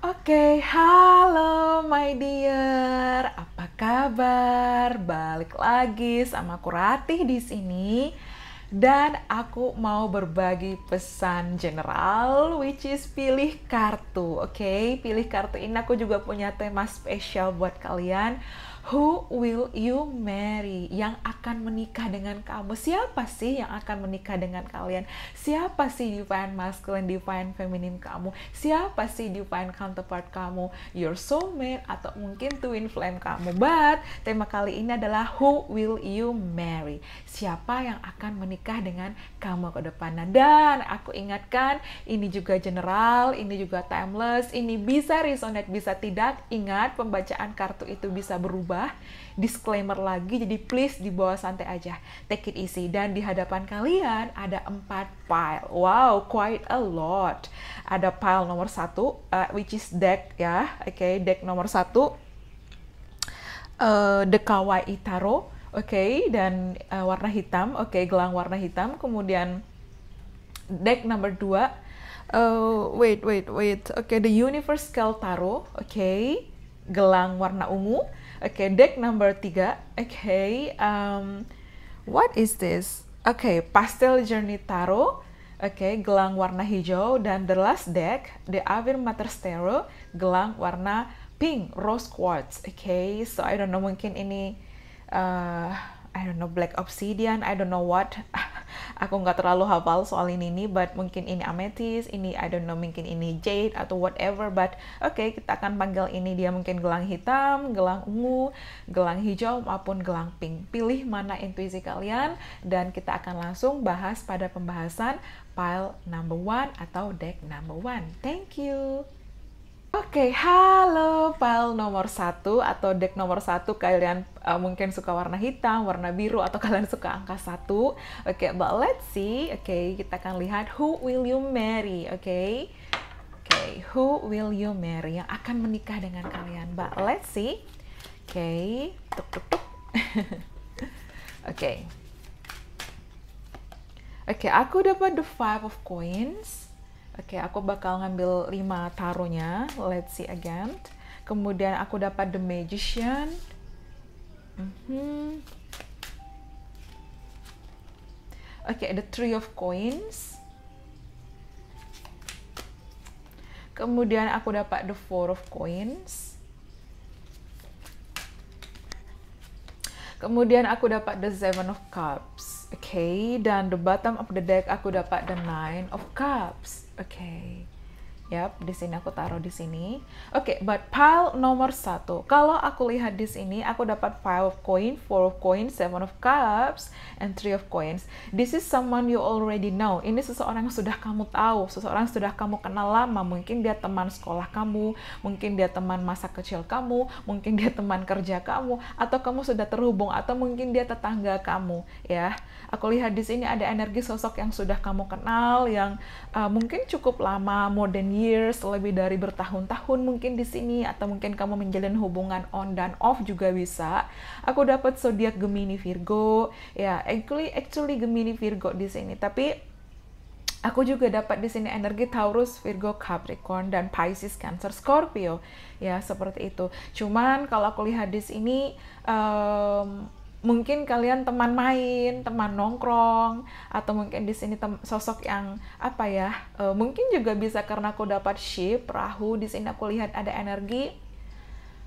Oke, halo my dear. Apa kabar? Balik lagi sama aku Ratih di sini. Dan aku mau berbagi pesan general which is pilih kartu. Oke, pilih kartu ini aku juga punya tema spesial buat kalian Who will you marry? Yang akan menikah dengan kamu. Siapa sih yang akan menikah dengan kalian? Siapa sih divine masculine, divine feminine kamu? Siapa sih divine counterpart kamu? Your soulmate atau mungkin twin flame kamu. But tema kali ini adalah who will you marry? Siapa yang akan menikah dengan kamu ke depannya? Dan aku ingatkan ini juga general, ini juga timeless, ini bisa resonate, bisa tidak. Ingat pembacaan kartu itu bisa berubah berubah disclaimer lagi jadi please di bawah santai aja. Take it easy. Dan di hadapan kalian ada empat pile. Wow quite a lot. Ada pile nomor satu uh, which is deck ya. Oke okay, deck nomor satu uh, the kawaii taro. Oke okay, dan uh, warna hitam. Oke okay, gelang warna hitam. Kemudian deck nomor dua uh, wait wait wait. Oke okay, the universe scale taro. Oke okay, gelang warna ungu okay, deck number tiga. Okay, um, what is this? Okay, Pastel Journey Tarot. Okay, gelang warna hijau dan the last deck, the Avir Mater Tarot, gelang warna pink, rose quartz. Okay, so I don't know mungkin ini uh, I don't know black obsidian, I don't know what. aku nggak terlalu hafal soal ini nih, but mungkin ini amethyst, ini I don't know mungkin ini jade atau whatever, but oke okay, kita akan panggil ini dia mungkin gelang hitam, gelang ungu, gelang hijau maupun gelang pink. Pilih mana intuisi kalian dan kita akan langsung bahas pada pembahasan pile number one atau deck number one. Thank you. Oke, okay, halo pile nomor satu atau deck nomor satu kalian uh, mungkin suka warna hitam, warna biru atau kalian suka angka satu. Oke, okay, but let's see. Oke, okay, kita akan lihat who will you marry. Oke, okay? oke, okay, who will you marry yang akan menikah dengan kalian. But let's see. Oke, okay. tuk. Oke. Oke, aku dapat the five of coins. Oke, okay, aku bakal ngambil 5 taruhnya. Let's see again. Kemudian aku dapat The Magician. Mm -hmm. Oke, okay, the Three of Coins. Kemudian aku dapat the Four of Coins. Kemudian aku dapat the Seven of Cups. Oke, okay, dan the bottom of the deck aku dapat the Nine of Cups. Oke. Okay. Yap, di sini aku taruh di sini. Oke, okay, but pile nomor satu. Kalau aku lihat di sini, aku dapat five of coin, four of coin, seven of cups, and three of coins. This is someone you already know. Ini seseorang yang sudah kamu tahu, seseorang yang sudah kamu kenal lama. Mungkin dia teman sekolah kamu, mungkin dia teman masa kecil kamu, mungkin dia teman kerja kamu, atau kamu sudah terhubung, atau mungkin dia tetangga kamu. Ya, aku lihat di sini ada energi sosok yang sudah kamu kenal, yang uh, mungkin cukup lama, more than years, lebih dari bertahun-tahun mungkin di sini atau mungkin kamu menjalin hubungan on dan off juga bisa. Aku dapat zodiak Gemini Virgo. Ya, actually actually Gemini Virgo di sini. Tapi Aku juga dapat di sini energi Taurus, Virgo, Capricorn, dan Pisces, Cancer, Scorpio. Ya, seperti itu. Cuman kalau aku lihat di sini, um, mungkin kalian teman main, teman nongkrong, atau mungkin di sini sosok yang apa ya? Uh, mungkin juga bisa karena aku dapat ship perahu di sini aku lihat ada energi.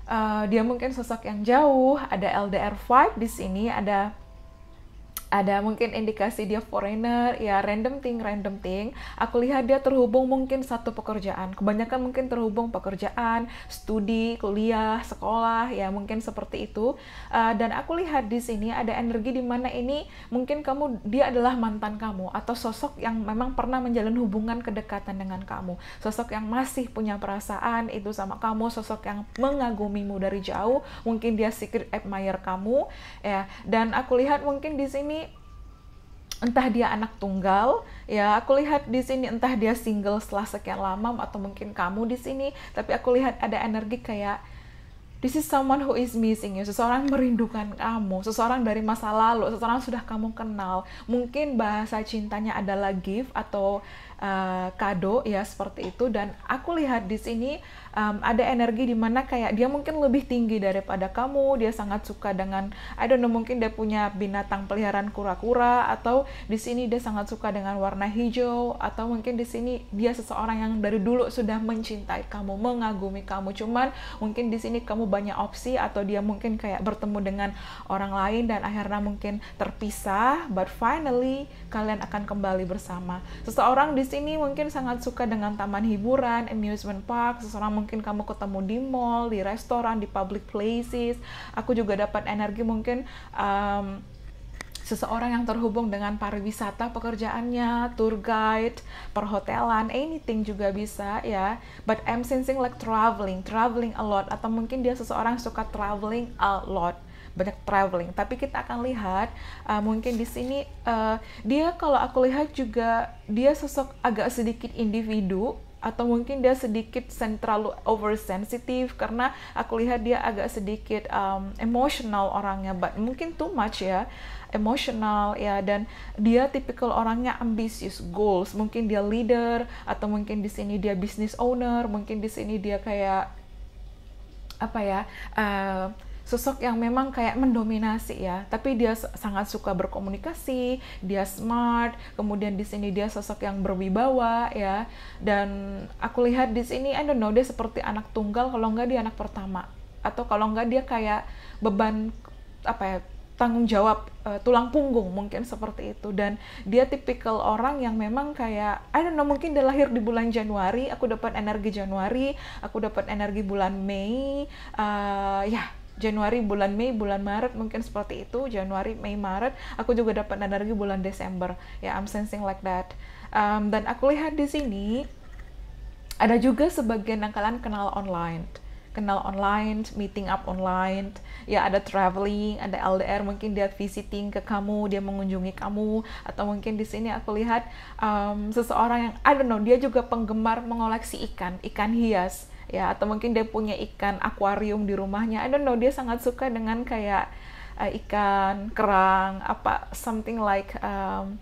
Uh, dia mungkin sosok yang jauh, ada LDR vibe di sini, ada ada mungkin indikasi dia foreigner, ya random thing, random thing. Aku lihat dia terhubung mungkin satu pekerjaan. Kebanyakan mungkin terhubung pekerjaan, studi, kuliah, sekolah, ya mungkin seperti itu. Uh, dan aku lihat di sini ada energi di mana ini mungkin kamu dia adalah mantan kamu atau sosok yang memang pernah menjalin hubungan kedekatan dengan kamu. Sosok yang masih punya perasaan itu sama kamu, sosok yang mengagumimu dari jauh. Mungkin dia secret admirer kamu, ya. Dan aku lihat mungkin di sini entah dia anak tunggal ya aku lihat di sini entah dia single setelah sekian lama atau mungkin kamu di sini tapi aku lihat ada energi kayak this is someone who is missing you. Seseorang merindukan kamu seseorang dari masa lalu seseorang sudah kamu kenal. Mungkin bahasa cintanya adalah gift atau uh, kado ya seperti itu. Dan aku lihat di sini um, ada energi di mana kayak dia mungkin lebih tinggi daripada kamu dia sangat suka dengan I don't know mungkin dia punya binatang peliharaan kura-kura atau di sini dia sangat suka dengan warna hijau atau mungkin di sini dia seseorang yang dari dulu sudah mencintai kamu mengagumi kamu. Cuman mungkin di sini kamu banyak opsi atau dia mungkin kayak bertemu dengan orang lain dan akhirnya mungkin terpisah but finally kalian akan kembali bersama. Seseorang di sini mungkin sangat suka dengan taman hiburan amusement park seseorang mungkin kamu ketemu di mall, di restoran, di public places. Aku juga dapat energi mungkin um, seseorang yang terhubung dengan pariwisata pekerjaannya, tour guide, perhotelan, anything juga bisa ya. But I'm sensing like traveling, traveling a lot atau mungkin dia seseorang suka traveling a lot banyak traveling. Tapi kita akan lihat uh, mungkin di sini uh, dia kalau aku lihat juga dia sosok agak sedikit individu atau mungkin dia sedikit terlalu oversensitive karena aku lihat dia agak sedikit um, emotional orangnya but mungkin too much ya emotional ya dan dia tipikal orangnya ambisius goals. Mungkin dia leader atau mungkin di sini dia business owner mungkin di sini dia kayak apa ya uh, sosok yang memang kayak mendominasi ya, tapi dia sangat suka berkomunikasi, dia smart, kemudian di sini dia sosok yang berwibawa ya. Dan aku lihat di sini I don't know dia seperti anak tunggal kalau enggak dia anak pertama. Atau kalau enggak dia kayak beban apa ya tanggung jawab uh, tulang punggung mungkin seperti itu. Dan dia tipikal orang yang memang kayak I don't know mungkin dia lahir di bulan Januari aku dapat energi Januari aku dapat energi bulan Mei uh, ya Januari, bulan Mei, bulan Maret mungkin seperti itu. Januari, Mei, Maret. Aku juga dapat energi bulan Desember. Ya, I'm sensing like that. Um, dan aku lihat di sini ada juga sebagian yang kalian kenal online kenal online, meeting up online, ya ada traveling, ada LDR, mungkin dia visiting ke kamu, dia mengunjungi kamu, atau mungkin di sini aku lihat um, seseorang yang I don't know, dia juga penggemar mengoleksi ikan, ikan hias, ya atau mungkin dia punya ikan akuarium di rumahnya. I don't know dia sangat suka dengan kayak uh, ikan kerang apa something like um,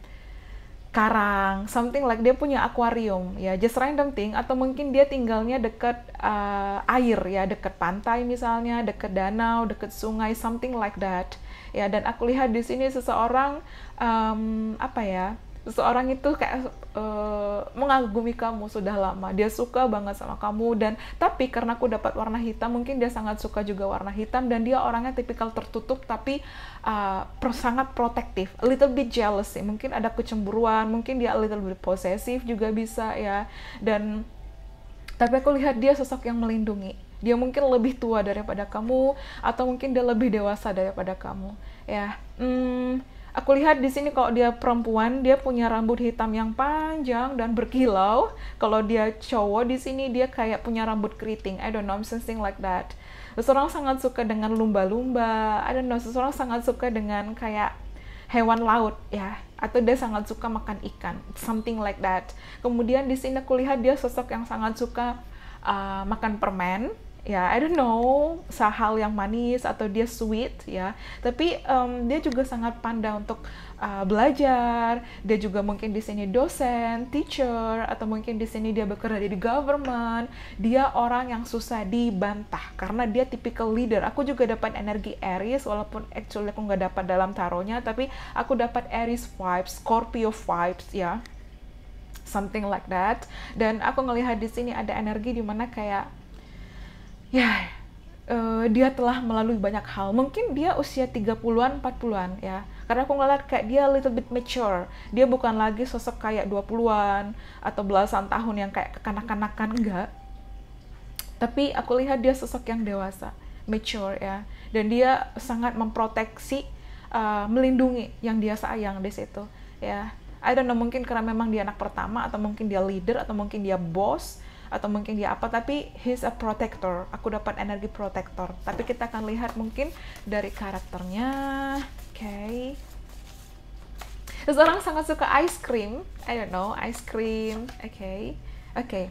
karang something like dia punya akuarium. Ya just random thing. Atau mungkin dia tinggalnya dekat uh, air. Ya dekat pantai misalnya dekat danau dekat sungai something like that. Ya dan aku lihat di sini seseorang um, apa ya seseorang itu kayak uh, mengagumi kamu sudah lama. Dia suka banget sama kamu dan tapi karena aku dapat warna hitam mungkin dia sangat suka juga warna hitam dan dia orangnya tipikal tertutup tapi uh, sangat protektif. A little bit jealous sih. Mungkin ada kecemburuan mungkin dia a little bit posesif juga bisa ya. Dan tapi aku lihat dia sosok yang melindungi. Dia mungkin lebih tua daripada kamu atau mungkin dia lebih dewasa daripada kamu. Ya hmm, Aku lihat di sini kalau dia perempuan, dia punya rambut hitam yang panjang dan berkilau. Kalau dia cowok di sini dia kayak punya rambut keriting. I don't know, something like that. Seseorang sangat suka dengan lumba-lumba. I don't know, seseorang sangat suka dengan kayak hewan laut ya atau dia sangat suka makan ikan something like that kemudian di sini aku lihat dia sosok yang sangat suka uh, makan permen ya I don't know hal yang manis atau dia sweet ya. Tapi um, dia juga sangat pandai untuk uh, belajar. Dia juga mungkin di sini dosen teacher atau mungkin di sini dia bekerja di government. Dia orang yang susah dibantah karena dia typical leader. Aku juga dapat energi Aries walaupun actually aku nggak dapat dalam taronya tapi aku dapat Aries vibes Scorpio vibes ya. Something like that. Dan aku ngelihat di sini ada energi di mana kayak ya uh, dia telah melalui banyak hal. Mungkin dia usia 30-an, 40-an ya. Karena aku ngeliat kayak dia little bit mature. Dia bukan lagi sosok kayak 20-an atau belasan tahun yang kayak kekanak-kanakan enggak. Tapi aku lihat dia sosok yang dewasa, mature ya. Dan dia sangat memproteksi, uh, melindungi yang dia sayang di situ ya. I don't know mungkin karena memang dia anak pertama atau mungkin dia leader atau mungkin dia boss atau mungkin dia apa tapi he's a protector aku dapat energi protector tapi kita akan lihat mungkin dari karakternya oke okay. seseorang sangat suka ice cream I don't know ice cream oke okay. oke okay.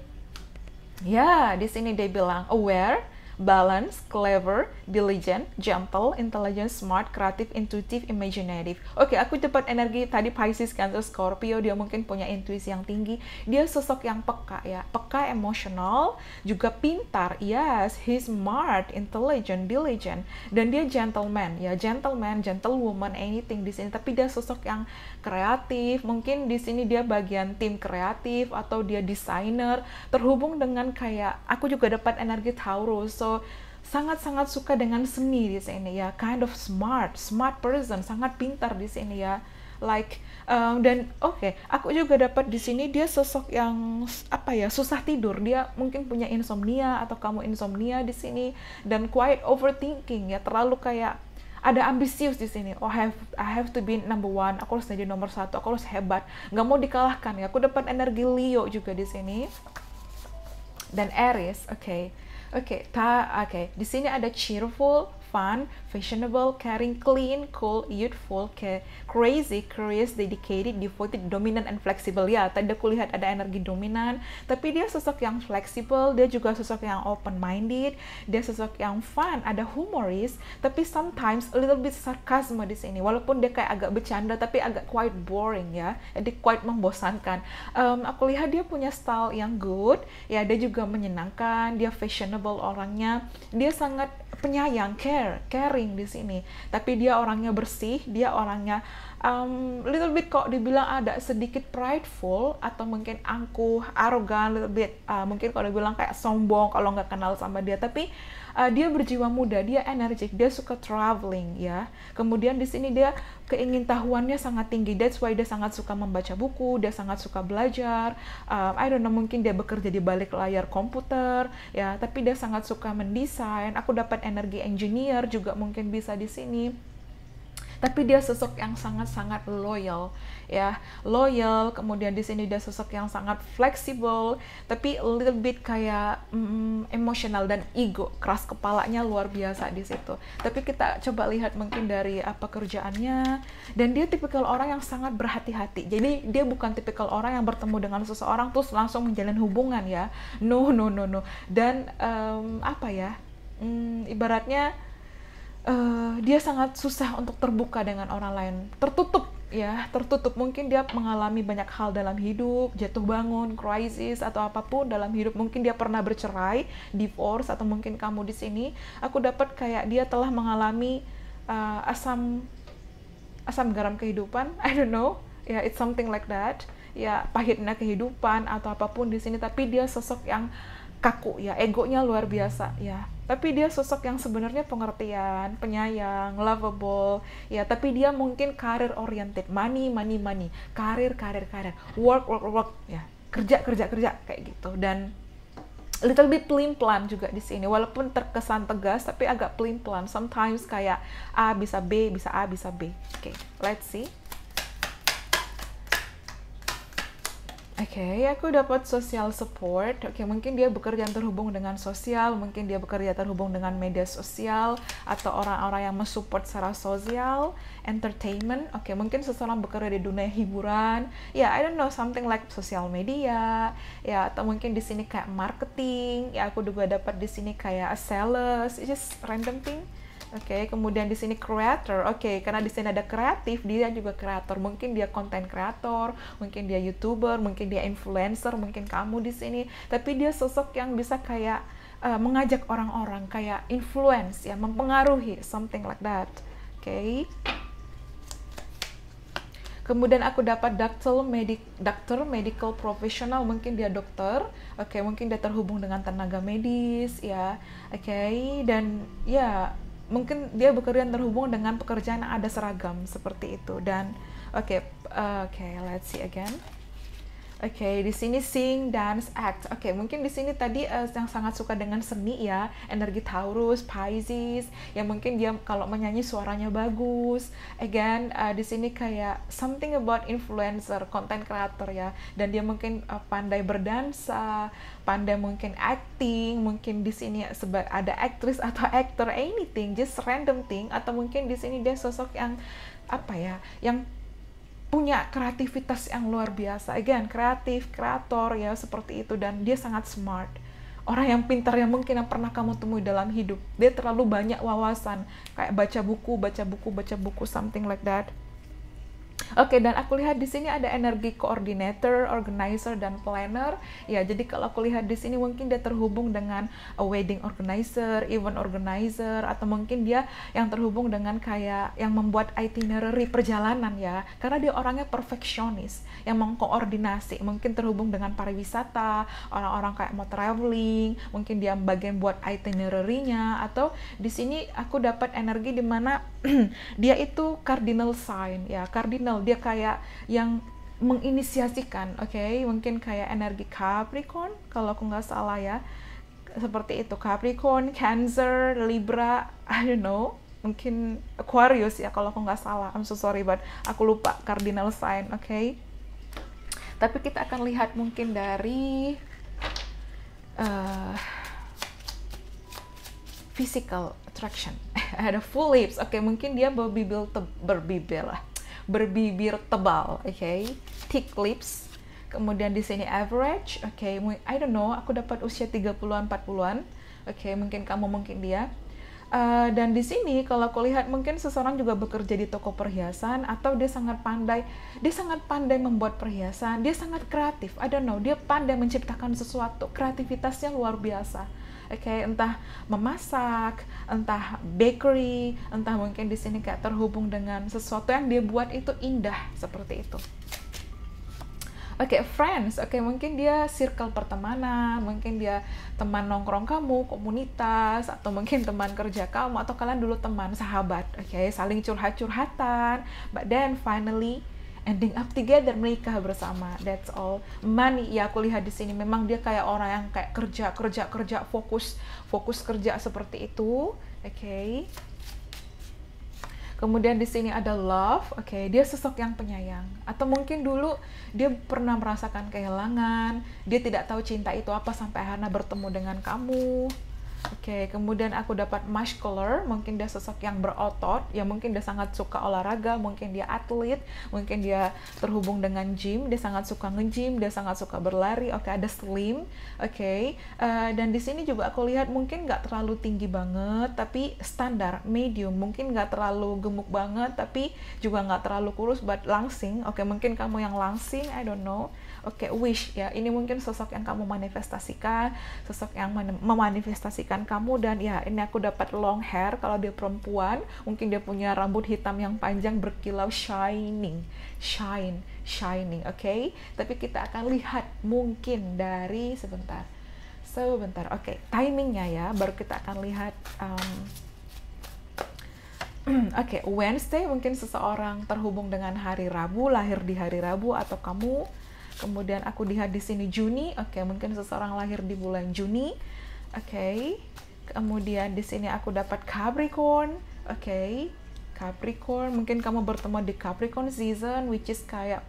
ya di sini dia bilang aware balance, clever, diligent, gentle, intelligent, smart, creative, intuitive, imaginative. Oke, okay, aku dapat energi tadi Pisces, Cancer, Scorpio, dia mungkin punya intuisi yang tinggi. Dia sosok yang peka ya, peka, emosional, juga pintar. Yes, he's smart, intelligent, diligent, dan dia gentleman ya, gentleman, gentlewoman, anything di sini. Tapi dia sosok yang kreatif. Mungkin di sini dia bagian tim kreatif atau dia desainer. Terhubung dengan kayak aku juga dapat energi Taurus. So sangat-sangat suka dengan seni di sini ya kind of smart smart person sangat pintar di sini ya like um, dan oke okay, aku juga dapat di sini dia sosok yang apa ya susah tidur dia mungkin punya insomnia atau kamu insomnia di sini dan quite overthinking ya terlalu kayak ada ambisius di sini. Oh, I have I have to be number one. Aku harus jadi nomor satu. Aku harus hebat. Nggak mau dikalahkan ya. Aku dapat energi Leo juga di sini. Dan Aries, oke. Okay Oke, okay, ta oke. Okay. Di sini ada cheerful, fun, fashionable, caring, clean, cool, youthful, crazy, curious, dedicated, devoted, dominant, and flexible. Ya, tadi aku lihat ada energi dominan, tapi dia sosok yang flexible, dia juga sosok yang open-minded, dia sosok yang fun, ada humoris, tapi sometimes a little bit sarcasm di sini. Walaupun dia kayak agak bercanda, tapi agak quite boring ya, jadi quite membosankan. Um, aku lihat dia punya style yang good, ya dia juga menyenangkan, dia fashionable orangnya, dia sangat penyayang, care, caring di sini. Tapi dia orangnya bersih, dia orangnya um, little bit kok dibilang ada sedikit prideful atau mungkin angkuh, arogan, little bit uh, mungkin kalau dibilang kayak sombong kalau nggak kenal sama dia. Tapi uh, dia berjiwa muda, dia energik, dia suka traveling ya. Kemudian di sini dia keingintahuannya sangat tinggi. That's why dia sangat suka membaca buku, dia sangat suka belajar. Uh, I don't know, mungkin dia bekerja di balik layar komputer ya, tapi dia sangat suka mendesain. Aku dapat energi engineer juga mungkin bisa di sini tapi dia sosok yang sangat-sangat loyal ya. Loyal kemudian di sini dia sosok yang sangat fleksibel tapi a little bit kayak mm, emosional dan ego keras kepalanya luar biasa di situ. Tapi kita coba lihat mungkin dari apa kerjaannya dan dia tipikal orang yang sangat berhati-hati. Jadi dia bukan tipikal orang yang bertemu dengan seseorang terus langsung menjalin hubungan ya. No no no no. Dan um, apa ya? Um, ibaratnya uh, dia sangat susah untuk terbuka dengan orang lain. Tertutup ya tertutup. Mungkin dia mengalami banyak hal dalam hidup jatuh bangun krisis atau apa pun dalam hidup. Mungkin dia pernah bercerai divorce atau mungkin kamu di sini. Aku dapat kayak dia telah mengalami uh, asam asam garam kehidupan. I don't know. Ya yeah, it's something like that. Ya pahitnya kehidupan atau apa pun di sini. Tapi dia sosok yang kaku ya egonya luar biasa ya tapi dia sosok yang sebenarnya pengertian penyayang lovable. Ya tapi dia mungkin karir oriented money money money. Karir karir karir. Work work work. Ya kerja kerja kerja. Kayak gitu. Dan little bit plain plan juga di sini. Walaupun terkesan tegas tapi agak plain plan sometimes kayak A bisa B bisa A bisa B. Oke okay, let's see okay, aku dapat social support. Oke, okay, mungkin dia bekerja terhubung dengan sosial, mungkin dia bekerja terhubung dengan media sosial atau orang-orang yang mensupport secara sosial, entertainment. Oke, okay, mungkin seseorang bekerja di dunia hiburan. Ya, yeah, I don't know something like social media. Ya, atau mungkin di sini kayak marketing. Ya, aku juga dapat di sini kayak sales. It's just random thing Oke, okay, kemudian di sini creator. Oke, okay, karena di sini ada kreatif, dia juga kreator. Mungkin dia konten kreator, mungkin dia YouTuber, mungkin dia influencer, mungkin kamu di sini. Tapi dia sosok yang bisa kayak uh, mengajak orang-orang, kayak influence ya, mempengaruhi something like that. Oke. Okay. Kemudian aku dapat dokter medik dokter medical professional, mungkin dia dokter. Oke, okay, mungkin dia terhubung dengan tenaga medis ya. Oke, okay. dan ya mungkin dia bekerja terhubung dengan pekerjaan yang ada seragam seperti itu. Dan oke okay, uh, oke okay, let's see again okay, di sini sing, dance, act. Oke, okay, mungkin di sini tadi uh, yang sangat suka dengan seni ya, energi Taurus, Pisces, yang mungkin dia kalau menyanyi suaranya bagus. Again, uh, di sini kayak something about influencer, content creator ya, dan dia mungkin uh, pandai berdansa, pandai mungkin acting, mungkin di sini ada aktris atau aktor anything, just random thing, atau mungkin di sini dia sosok yang apa ya, yang punya kreativitas yang luar biasa. Again, kreatif, kreator ya seperti itu dan dia sangat smart. orang yang pintar yang mungkin yang pernah kamu temui dalam hidup. Dia terlalu banyak wawasan, kayak baca buku, baca buku, baca buku, something like that. Oke, dan aku lihat di sini ada energi coordinator, organizer, dan planner. Ya, jadi kalau aku lihat di sini mungkin dia terhubung dengan a wedding organizer, event organizer, atau mungkin dia yang terhubung dengan kayak yang membuat itinerary perjalanan ya. Karena dia orangnya perfeksionis, yang mengkoordinasi. Mungkin terhubung dengan pariwisata, orang-orang kayak mau traveling, mungkin dia bagian buat itinerary-nya, atau di sini aku dapat energi di mana dia itu cardinal sign ya, cardinal dia kayak yang menginisiasikan, oke, okay? mungkin kayak energi Capricorn kalau aku nggak salah ya, seperti itu Capricorn, Cancer, Libra, I don't know, mungkin Aquarius ya kalau aku nggak salah, I'm so sorry but aku lupa cardinal sign, oke. Okay? Tapi kita akan lihat mungkin dari uh, physical attraction. Ada full lips, oke okay, mungkin dia berbibir lah berbibir tebal, oke, okay? thick lips. Kemudian di sini average, oke, okay? I don't know, aku dapat usia 30-an, 40-an. Oke, okay, mungkin kamu, mungkin dia. Uh, dan di sini kalau aku lihat mungkin seseorang juga bekerja di toko perhiasan atau dia sangat pandai, dia sangat pandai membuat perhiasan, dia sangat kreatif. I don't know, dia pandai menciptakan sesuatu, kreativitasnya luar biasa oke okay, entah memasak entah bakery entah mungkin di sini kayak terhubung dengan sesuatu yang dia buat itu indah seperti itu Oke, okay, friends. Oke, okay, mungkin dia circle pertemanan, mungkin dia teman nongkrong kamu, komunitas, atau mungkin teman kerja kamu, atau kalian dulu teman, sahabat. Oke, okay, saling curhat-curhatan. But then finally ending up together menikah bersama that's all money ya aku lihat di sini memang dia kayak orang yang kayak kerja kerja kerja fokus fokus kerja seperti itu oke okay. Kemudian di sini ada love, oke, okay, dia sosok yang penyayang. Atau mungkin dulu dia pernah merasakan kehilangan, dia tidak tahu cinta itu apa sampai akhirnya bertemu dengan kamu. Oke, okay, kemudian aku dapat muscular, mungkin dia sosok yang berotot, ya mungkin dia sangat suka olahraga, mungkin dia atlet, mungkin dia terhubung dengan gym, dia sangat suka nge-gym, dia sangat suka berlari. Oke, okay, ada slim, oke. Okay. Uh, dan di sini juga aku lihat mungkin nggak terlalu tinggi banget, tapi standar, medium. Mungkin nggak terlalu gemuk banget, tapi juga nggak terlalu kurus, but langsing. Oke, okay, mungkin kamu yang langsing, I don't know. Oke, okay, wish ya. Ini mungkin sosok yang kamu manifestasikan, sosok yang memanifestasikan kamu dan ya ini aku dapat long hair kalau dia perempuan, mungkin dia punya rambut hitam yang panjang berkilau shining, shine, shining, oke? Okay? Tapi kita akan lihat mungkin dari sebentar. Sebentar. Oke, okay. timingnya ya baru kita akan lihat um, Oke, okay, Wednesday mungkin seseorang terhubung dengan hari Rabu, lahir di hari Rabu atau kamu Kemudian aku lihat di sini Juni, oke okay, mungkin seseorang lahir di bulan Juni, oke. Okay. Kemudian di sini aku dapat Capricorn, oke. Okay. Capricorn, mungkin kamu bertemu di Capricorn season, which is kayak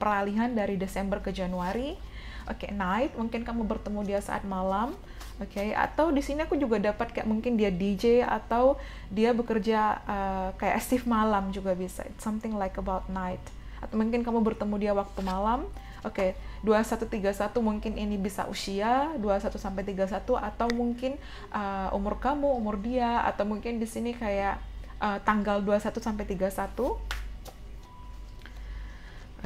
peralihan dari Desember ke Januari. Oke, okay, night, mungkin kamu bertemu dia saat malam. Oke, okay, atau di sini aku juga dapat kayak mungkin dia DJ atau dia bekerja uh, kayak shift malam juga bisa. It's something like about night. Atau mungkin kamu bertemu dia waktu malam Oke, okay, 2131 mungkin ini bisa usia 21 sampai 31 atau mungkin uh, umur kamu, umur dia atau mungkin di sini kayak uh, tanggal 21 sampai 31.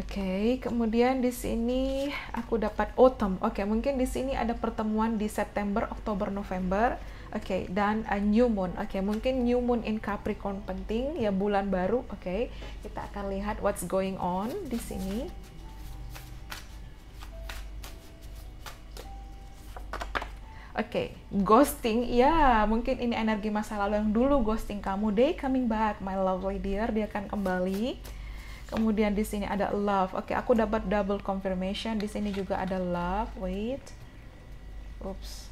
Oke, okay, kemudian di sini aku dapat autumn. Oke, okay, mungkin di sini ada pertemuan di September, Oktober, November. Oke, okay, dan a new moon. Oke, okay, mungkin new moon in Capricorn penting ya bulan baru. Oke, okay, kita akan lihat what's going on di sini. Oke, okay, ghosting, ya mungkin ini energi masa lalu yang dulu ghosting kamu. They coming back, my lovely dear, dia akan kembali. Kemudian di sini ada love. Oke, okay, aku dapat double confirmation. Di sini juga ada love. Wait, oops.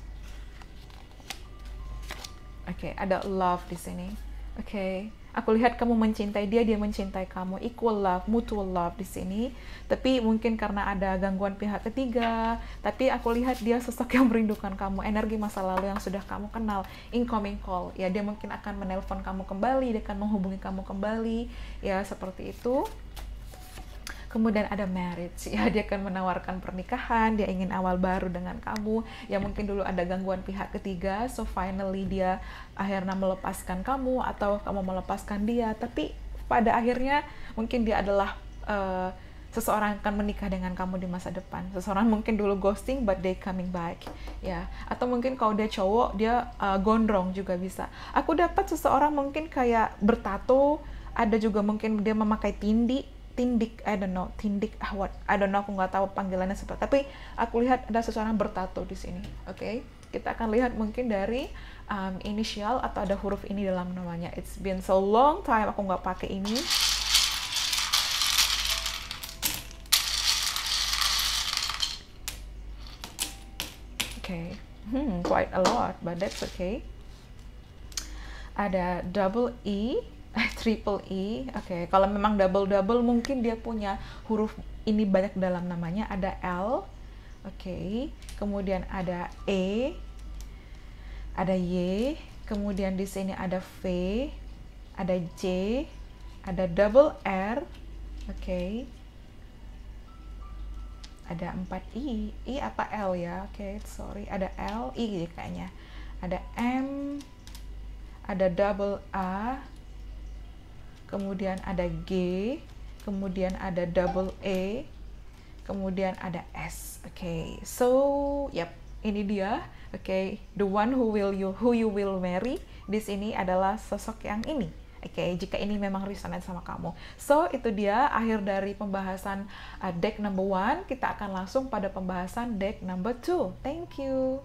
Oke, okay, ada love di sini. Oke, aku lihat kamu mencintai dia, dia mencintai kamu, equal love, mutual love di sini. Tapi mungkin karena ada gangguan pihak ketiga, tapi aku lihat dia sosok yang merindukan kamu, energi masa lalu yang sudah kamu kenal, incoming call. Ya, dia mungkin akan menelpon kamu kembali, dia akan menghubungi kamu kembali, ya seperti itu. Kemudian ada marriage ya dia akan menawarkan pernikahan dia ingin awal baru dengan kamu ya mungkin dulu ada gangguan pihak ketiga so finally dia akhirnya melepaskan kamu atau kamu melepaskan dia tapi pada akhirnya mungkin dia adalah uh, seseorang akan menikah dengan kamu di masa depan. Seseorang mungkin dulu ghosting but they coming back, ya. Atau mungkin kalau dia cowok dia uh, gondrong juga bisa. Aku dapat seseorang mungkin kayak bertato, ada juga mungkin dia memakai tindi, tindik, I don't know, tindik, ah, what, I don't know, aku nggak tahu panggilannya seperti. Tapi aku lihat ada seseorang bertato di sini, oke? Okay? Kita akan lihat mungkin dari um, inisial atau ada huruf ini dalam namanya. It's been so long time aku nggak pakai ini. okay. Hmm, quite a lot, but that's okay. Ada double E, triple E. Oke, okay. kalau memang double double mungkin dia punya huruf ini banyak dalam namanya. Ada L, oke. Okay. Kemudian ada E, ada Y. Kemudian di sini ada V, ada J, ada double R, oke. Okay ada 4 i i apa l ya oke okay, sorry ada l i kayaknya ada m ada double a kemudian ada g kemudian ada double e kemudian ada s oke okay. so yep ini dia oke okay. the one who will you who you will marry di sini adalah sosok yang ini Oke, okay, jika ini memang resonate sama kamu. So, itu dia akhir dari pembahasan uh, deck number one. Kita akan langsung pada pembahasan deck number two. Thank you.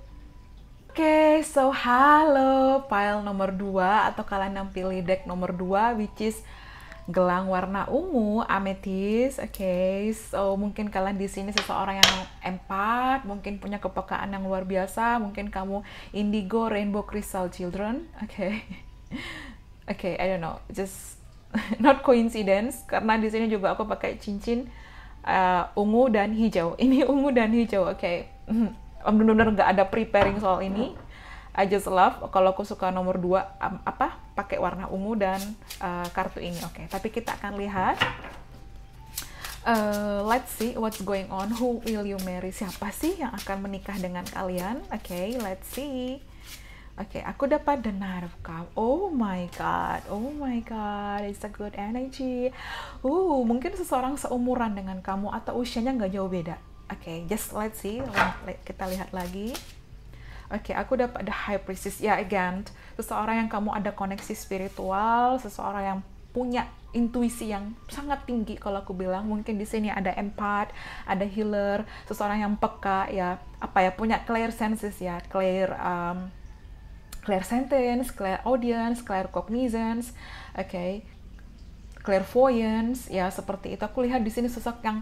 Oke, okay, so halo pile nomor 2 atau kalian yang pilih deck nomor 2 which is gelang warna ungu ametis. Oke, okay, so mungkin kalian di sini seseorang yang empat, mungkin punya kepekaan yang luar biasa, mungkin kamu indigo rainbow crystal children. Oke. Okay. okay I don't know just not coincidence karena di sini juga aku pakai cincin uh, ungu dan hijau ini ungu dan hijau oke okay. Benar-benar nggak ada preparing soal ini I just love kalau aku suka nomor dua um, apa pakai warna ungu dan uh, kartu ini oke okay. tapi kita akan lihat uh, let's see what's going on who will you marry siapa sih yang akan menikah dengan kalian oke okay, let's see Oke, okay, aku dapat the Knight of Cup. Oh my god, oh my god, it's a good energy. Uh, mungkin seseorang seumuran dengan kamu atau usianya nggak jauh beda. Okay, just let's see. Kita lihat lagi. Oke, okay, aku dapat the High Priestess. Ya, yeah, again, seseorang yang kamu ada koneksi spiritual, seseorang yang punya intuisi yang sangat tinggi kalau aku bilang mungkin di sini ada empat, ada healer, seseorang yang peka ya, apa ya punya clear senses ya, clear um, clairsentience, clairaudience, claircognizance, oke, okay, clairvoyance, ya seperti itu. Aku lihat di sini sosok yang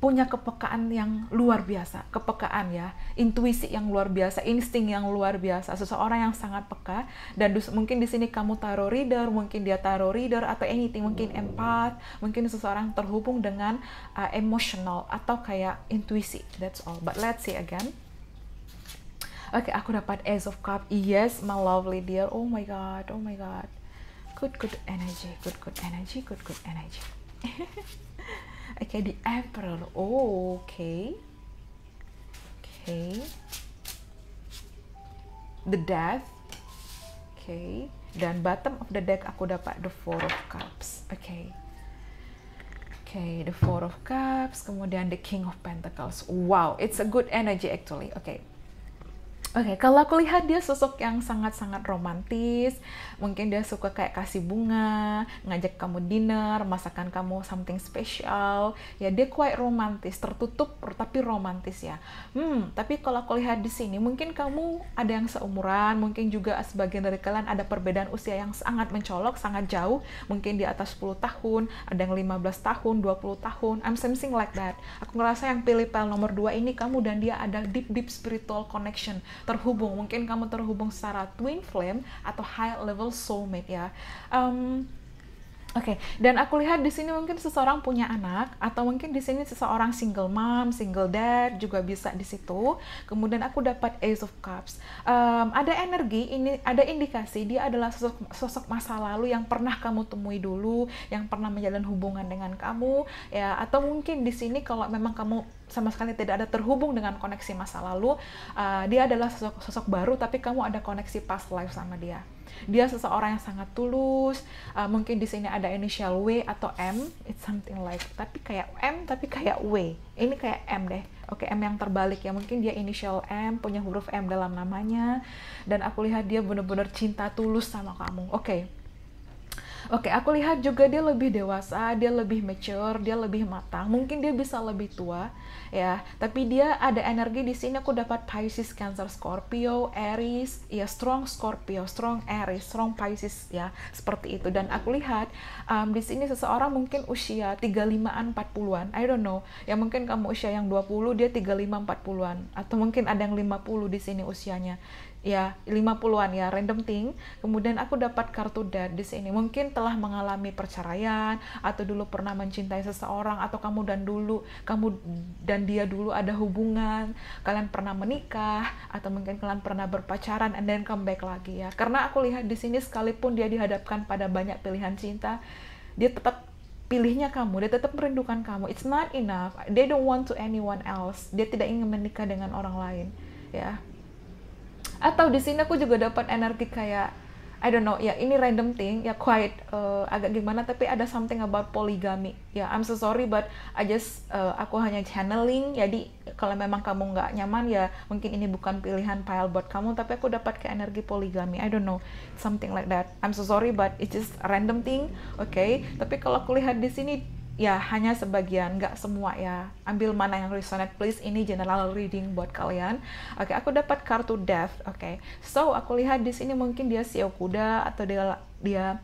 punya kepekaan yang luar biasa, kepekaan ya, intuisi yang luar biasa, insting yang luar biasa, seseorang yang sangat peka dan mungkin di sini kamu taruh reader, mungkin dia taruh reader atau anything, mungkin empat, mungkin seseorang terhubung dengan uh, emotional atau kayak intuisi, that's all. But let's see again. Oke, okay, aku dapat Ace of Cup. Yes, my lovely dear. Oh my god, oh my god. Good, good energy, good, good energy, good, good energy. Okay, di April. Oh. Okay. Okay. The Death. Okay. Dan bottom of the deck aku dapat the Four of Cups. Okay. Okay, the Four of Cups, kemudian the King of Pentacles. Wow, it's a good energy actually. Okay. Oke, okay, kalau aku lihat dia sosok yang sangat-sangat romantis, mungkin dia suka kayak kasih bunga, ngajak kamu dinner, masakan kamu something special, ya dia quite romantis, tertutup tapi romantis ya. Hmm, tapi kalau aku lihat di sini, mungkin kamu ada yang seumuran, mungkin juga sebagian dari kalian ada perbedaan usia yang sangat mencolok, sangat jauh, mungkin di atas 10 tahun, ada yang 15 tahun, 20 tahun, I'm sensing like that. Aku ngerasa yang pilih pel nomor 2 ini kamu dan dia ada deep deep spiritual connection terhubung mungkin kamu terhubung secara twin flame atau high level soulmate ya. Um, Oke, okay. dan aku lihat di sini mungkin seseorang punya anak atau mungkin di sini seseorang single mom, single dad juga bisa di situ. Kemudian aku dapat Ace of Cups. Um, ada energi ini, ada indikasi dia adalah sosok sosok masa lalu yang pernah kamu temui dulu, yang pernah menjalin hubungan dengan kamu, ya. Atau mungkin di sini kalau memang kamu sama sekali tidak ada terhubung dengan koneksi masa lalu, uh, dia adalah sosok sosok baru, tapi kamu ada koneksi past life sama dia dia seseorang yang sangat tulus uh, mungkin di sini ada inisial W atau M it's something like tapi kayak M tapi kayak W. Ini kayak M deh. Oke M yang terbalik ya. Mungkin dia inisial M punya huruf M dalam namanya dan aku lihat dia benar-benar cinta tulus sama kamu. Oke Oke, aku lihat juga dia lebih dewasa, dia lebih mature, dia lebih matang. Mungkin dia bisa lebih tua, ya. Tapi dia ada energi di sini. Aku dapat Pisces, Cancer, Scorpio, Aries, ya strong Scorpio, strong Aries, strong Pisces, ya seperti itu. Dan aku lihat um, di sini seseorang mungkin usia 35-an, 40-an. I don't know. Ya mungkin kamu usia yang 20, dia 35, 40-an. Atau mungkin ada yang 50 di sini usianya ya 50-an ya random thing. Kemudian aku dapat kartu dad di sini. Mungkin telah mengalami perceraian atau dulu pernah mencintai seseorang atau kamu dan dulu kamu dan dia dulu ada hubungan, kalian pernah menikah atau mungkin kalian pernah berpacaran and then come back lagi ya. Karena aku lihat di sini sekalipun dia dihadapkan pada banyak pilihan cinta, dia tetap pilihnya kamu, dia tetap merindukan kamu. It's not enough. They don't want to anyone else. Dia tidak ingin menikah dengan orang lain, ya atau di sini aku juga dapat energi kayak I don't know ya ini random thing ya quite uh, agak gimana tapi ada something about polygamy. Ya I'm so sorry but I just uh, aku hanya channeling. Jadi kalau memang kamu nggak nyaman ya mungkin ini bukan pilihan pile buat kamu tapi aku dapat ke energi poligami I don't know something like that. I'm so sorry but it's just random thing oke okay? tapi kalau aku lihat di sini ya hanya sebagian, nggak semua ya. Ambil mana yang resonate please. Ini general reading buat kalian. Oke, okay, aku dapat kartu death. Oke, okay. so aku lihat di sini mungkin dia siau kuda atau dia dia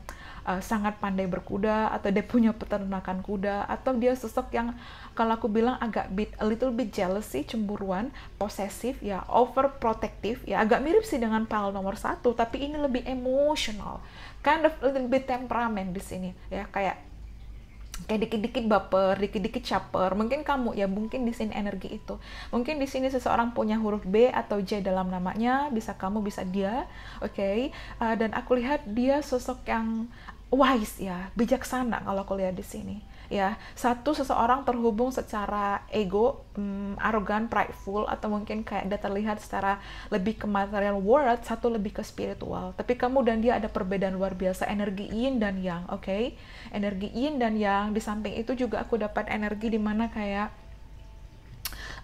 uh, sangat pandai berkuda atau dia punya peternakan kuda atau dia sosok yang kalau aku bilang agak bit a little bit jealousy, cemburuan, posesif ya, overprotective ya, agak mirip sih dengan pal nomor satu, tapi ini lebih emotional, kind of a little bit temperamen di sini ya, kayak kayak dikit-dikit baper, dikit-dikit caper. Mungkin kamu ya, mungkin di sini energi itu. Mungkin di sini seseorang punya huruf B atau J dalam namanya, bisa kamu, bisa dia, oke. Okay? Uh, dan aku lihat dia sosok yang wise ya, bijaksana kalau aku lihat di sini ya satu seseorang terhubung secara ego um, arogan prideful atau mungkin kayak dia terlihat secara lebih ke material world satu lebih ke spiritual tapi kamu dan dia ada perbedaan luar biasa energi yin dan yang oke okay? energi yin dan yang di samping itu juga aku dapat energi di mana kayak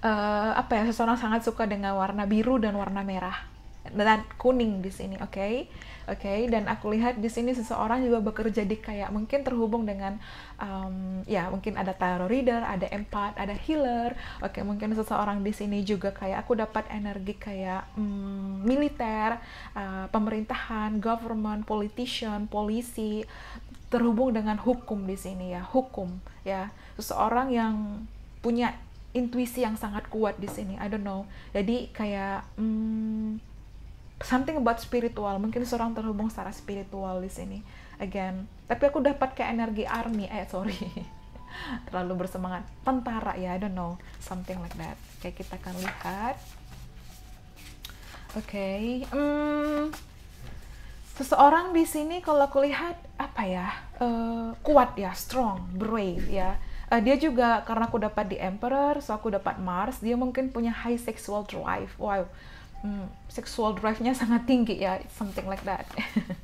uh, apa ya seseorang sangat suka dengan warna biru dan warna merah dan kuning di sini oke okay? Oke okay? dan aku lihat di sini seseorang juga bekerja di kayak mungkin terhubung dengan um, ya mungkin ada tarot reader ada empat ada healer oke okay, mungkin seseorang di sini juga kayak aku dapat energi kayak um, militer uh, pemerintahan government politician polisi terhubung dengan hukum di sini ya hukum ya seseorang yang punya intuisi yang sangat kuat di sini I don't know jadi kayak um, something about spiritual. Mungkin seorang terhubung secara spiritual di sini. Again tapi aku dapat kayak energi army eh sorry. Terlalu bersemangat. Tentara ya I don't know. Something like that. Kayak kita akan lihat. Oke okay. hmm, seseorang di sini kalau aku lihat apa ya? Uh, kuat ya strong brave ya. Uh, dia juga karena aku dapat di emperor so aku dapat mars dia mungkin punya high sexual drive. Wow hmm, sexual drive-nya sangat tinggi ya, something like that.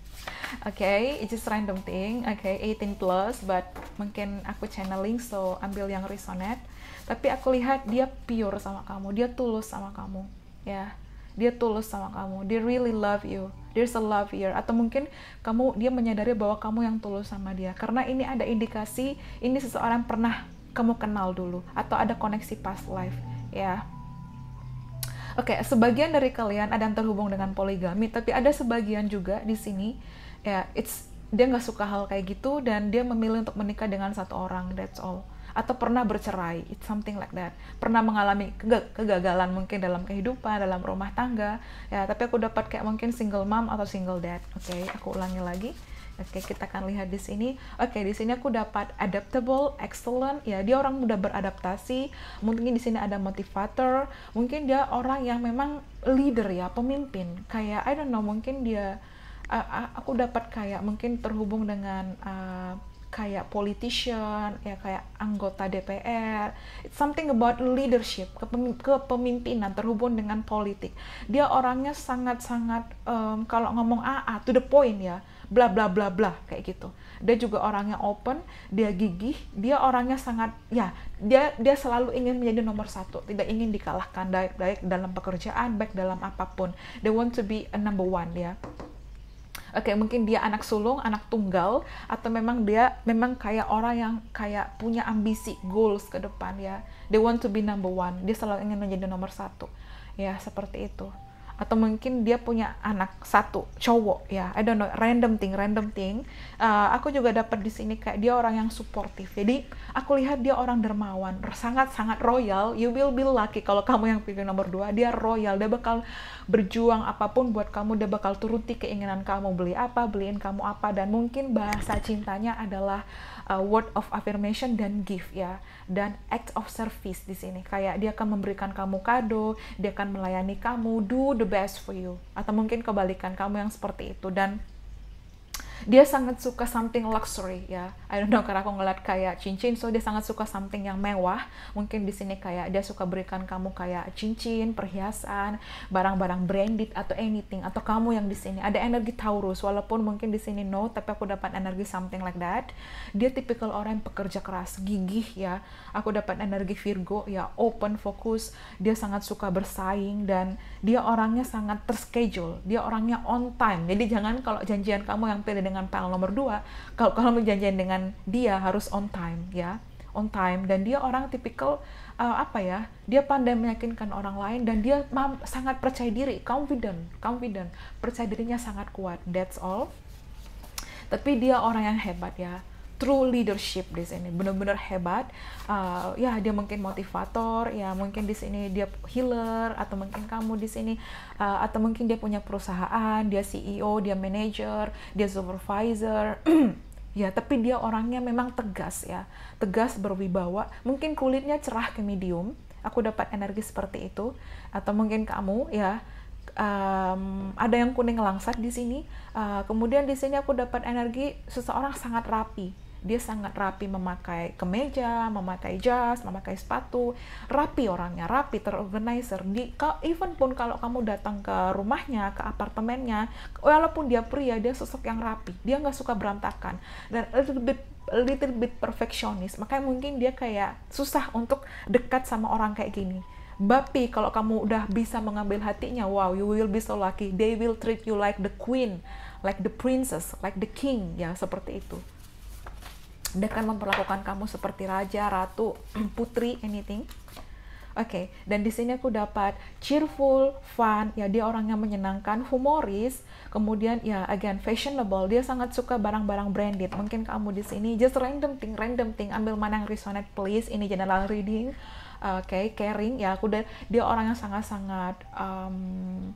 okay, it's just random thing. Okay, 18 plus, but mungkin aku channeling, so ambil yang resonate. Tapi aku lihat dia pure sama kamu, dia tulus sama kamu, ya. Dia tulus sama kamu, dia really love you. There's a love here. Atau mungkin kamu dia menyadari bahwa kamu yang tulus sama dia. Karena ini ada indikasi ini seseorang pernah kamu kenal dulu atau ada koneksi past life, ya Oke, okay, sebagian dari kalian ada yang terhubung dengan poligami, tapi ada sebagian juga di sini ya it's dia nggak suka hal kayak gitu dan dia memilih untuk menikah dengan satu orang, that's all. Atau pernah bercerai, it's something like that. Pernah mengalami kegagalan mungkin dalam kehidupan, dalam rumah tangga, ya. Tapi aku dapat kayak mungkin single mom atau single dad. Oke, okay, aku ulangi lagi. Oke, kita akan lihat di sini. Oke, di sini aku dapat adaptable, excellent. Ya, dia orang mudah beradaptasi. Mungkin di sini ada motivator. Mungkin dia orang yang memang leader ya, pemimpin. Kayak I don't know, mungkin dia uh, aku dapat kayak mungkin terhubung dengan uh, kayak politician, ya kayak anggota DPR. It's something about leadership, kepemimpinan terhubung dengan politik. Dia orangnya sangat-sangat um, kalau ngomong AA to the point ya, bla bla bla bla kayak gitu. Dia juga orangnya open, dia gigih, dia orangnya sangat ya dia dia selalu ingin menjadi nomor satu, tidak ingin dikalahkan baik baik dalam pekerjaan, baik dalam apa pun. They want to be a number one ya Oke, okay, mungkin dia anak sulung, anak tunggal, atau memang dia memang kayak orang yang kayak punya ambisi, goals ke depan ya. They want to be number one. Dia selalu ingin menjadi nomor satu. Ya, seperti itu atau mungkin dia punya anak satu cowok ya. I don't know random thing random thing. Uh, aku juga dapat di sini kayak dia orang yang suportif. Jadi aku lihat dia orang dermawan sangat sangat royal. You will be lucky kalau kamu yang pilih nomor dua dia royal. Dia bakal berjuang apa pun buat kamu. Dia bakal turuti keinginan kamu. Beli apa beliin kamu apa. Dan mungkin bahasa cintanya adalah uh, word of affirmation dan gift ya. Dan act of service di sini. Kayak dia akan memberikan kamu kado dia akan melayani kamu. Do the best for you. Atau mungkin kebalikan kamu yang seperti itu. Dan dia sangat suka something luxury ya. I don't know karena aku ngeliat kayak cincin so dia sangat suka something yang mewah. Mungkin di sini kayak dia suka berikan kamu kayak cincin perhiasan barang-barang branded atau anything atau kamu yang di sini. Ada energi Taurus walaupun mungkin di sini no tapi aku dapat energi something like that. Dia tipikal orang yang pekerja keras gigih ya. Aku dapat energi Virgo ya open fokus. Dia sangat suka bersaing dan dia orangnya sangat terschedule. Dia orangnya on time. Jadi jangan kalau janjian kamu yang pilih dengan panel nomor dua kalau kalau menjanjian dengan dia harus on time ya. On time dan dia orang tipikal uh, apa ya dia pandai meyakinkan orang lain dan dia sangat percaya diri confident confident. Percaya dirinya sangat kuat that's all. Tapi dia orang yang hebat ya true leadership di sini. Benar-benar hebat. Uh, ya dia mungkin motivator ya mungkin di sini dia healer atau mungkin kamu di sini uh, atau mungkin dia punya perusahaan dia CEO dia manager dia supervisor. Ya tapi dia orangnya memang tegas ya. Tegas berwibawa. Mungkin kulitnya cerah ke medium. Aku dapat energi seperti itu. Atau mungkin kamu ya um, ada yang kuning langsat di sini. Uh, kemudian di sini aku dapat energi seseorang sangat rapi dia sangat rapi memakai kemeja, memakai jas, memakai sepatu, rapi orangnya, rapi, terorganizer. Di even pun kalau kamu datang ke rumahnya, ke apartemennya, walaupun dia pria, dia sosok yang rapi, dia nggak suka berantakan dan a little bit a little bit perfectionist. Makanya mungkin dia kayak susah untuk dekat sama orang kayak gini. Tapi kalau kamu udah bisa mengambil hatinya, wow, you will be so lucky. They will treat you like the queen, like the princess, like the king, ya seperti itu akan memperlakukan kamu seperti raja, ratu, putri, anything. Oke, okay. dan di sini aku dapat cheerful, fun, ya dia orangnya menyenangkan, humoris, kemudian ya again fashionable, dia sangat suka barang-barang branded. Mungkin kamu di sini just random thing, random thing, ambil mana yang resonate please. Ini general reading, oke, okay, caring, ya aku dia orang yang sangat-sangat um,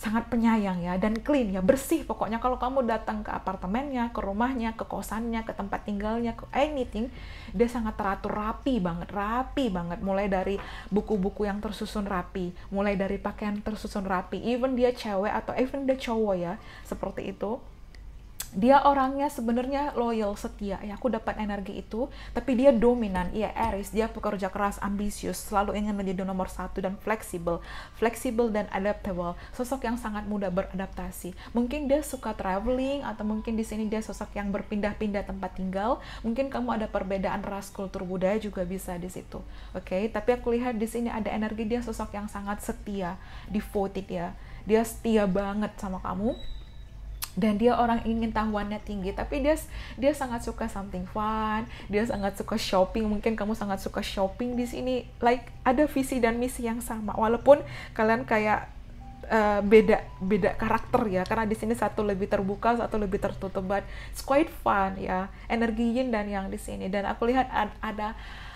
sangat penyayang ya dan clean ya bersih pokoknya. Kalau kamu datang ke apartemennya ke rumahnya ke kosannya ke tempat tinggalnya ke anything dia sangat teratur rapi banget rapi banget. Mulai dari buku-buku yang tersusun rapi mulai dari pakaian tersusun rapi. Even dia cewek atau even dia cowok ya seperti itu dia orangnya sebenarnya loyal setia. Ya aku dapat energi itu tapi dia dominan. Iya Aries dia pekerja keras ambisius selalu ingin menjadi nomor satu dan fleksibel. Fleksibel dan adaptable. Sosok yang sangat mudah beradaptasi. Mungkin dia suka traveling atau mungkin di sini dia sosok yang berpindah-pindah tempat tinggal. Mungkin kamu ada perbedaan ras kultur budaya juga bisa di situ. Oke okay? tapi aku lihat di sini ada energi dia sosok yang sangat setia devoted ya. Dia setia banget sama kamu dan dia orang ingin tahuannya tinggi tapi dia dia sangat suka something fun dia sangat suka shopping. Mungkin kamu sangat suka shopping di sini. Like ada visi dan misi yang sama. Walaupun kalian kayak uh, beda beda karakter ya. Karena di sini satu lebih terbuka satu lebih tertutup. But it's quite fun ya. Energi yin dan yang di sini. Dan aku lihat ada, ada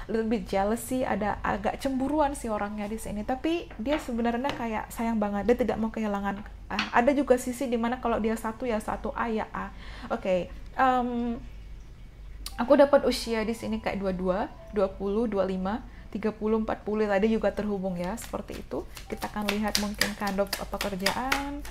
bit jealousy, ada agak cemburuan sih orangnya di sini. Tapi dia sebenarnya kayak sayang banget, dia tidak mau kehilangan ada juga sisi di mana kalau dia satu ya satu A ya A. Oke, okay. um, aku dapat usia di sini kayak 22, 20, 25, 30, 40 tadi juga terhubung ya seperti itu. Kita akan lihat mungkin kind of pekerjaan.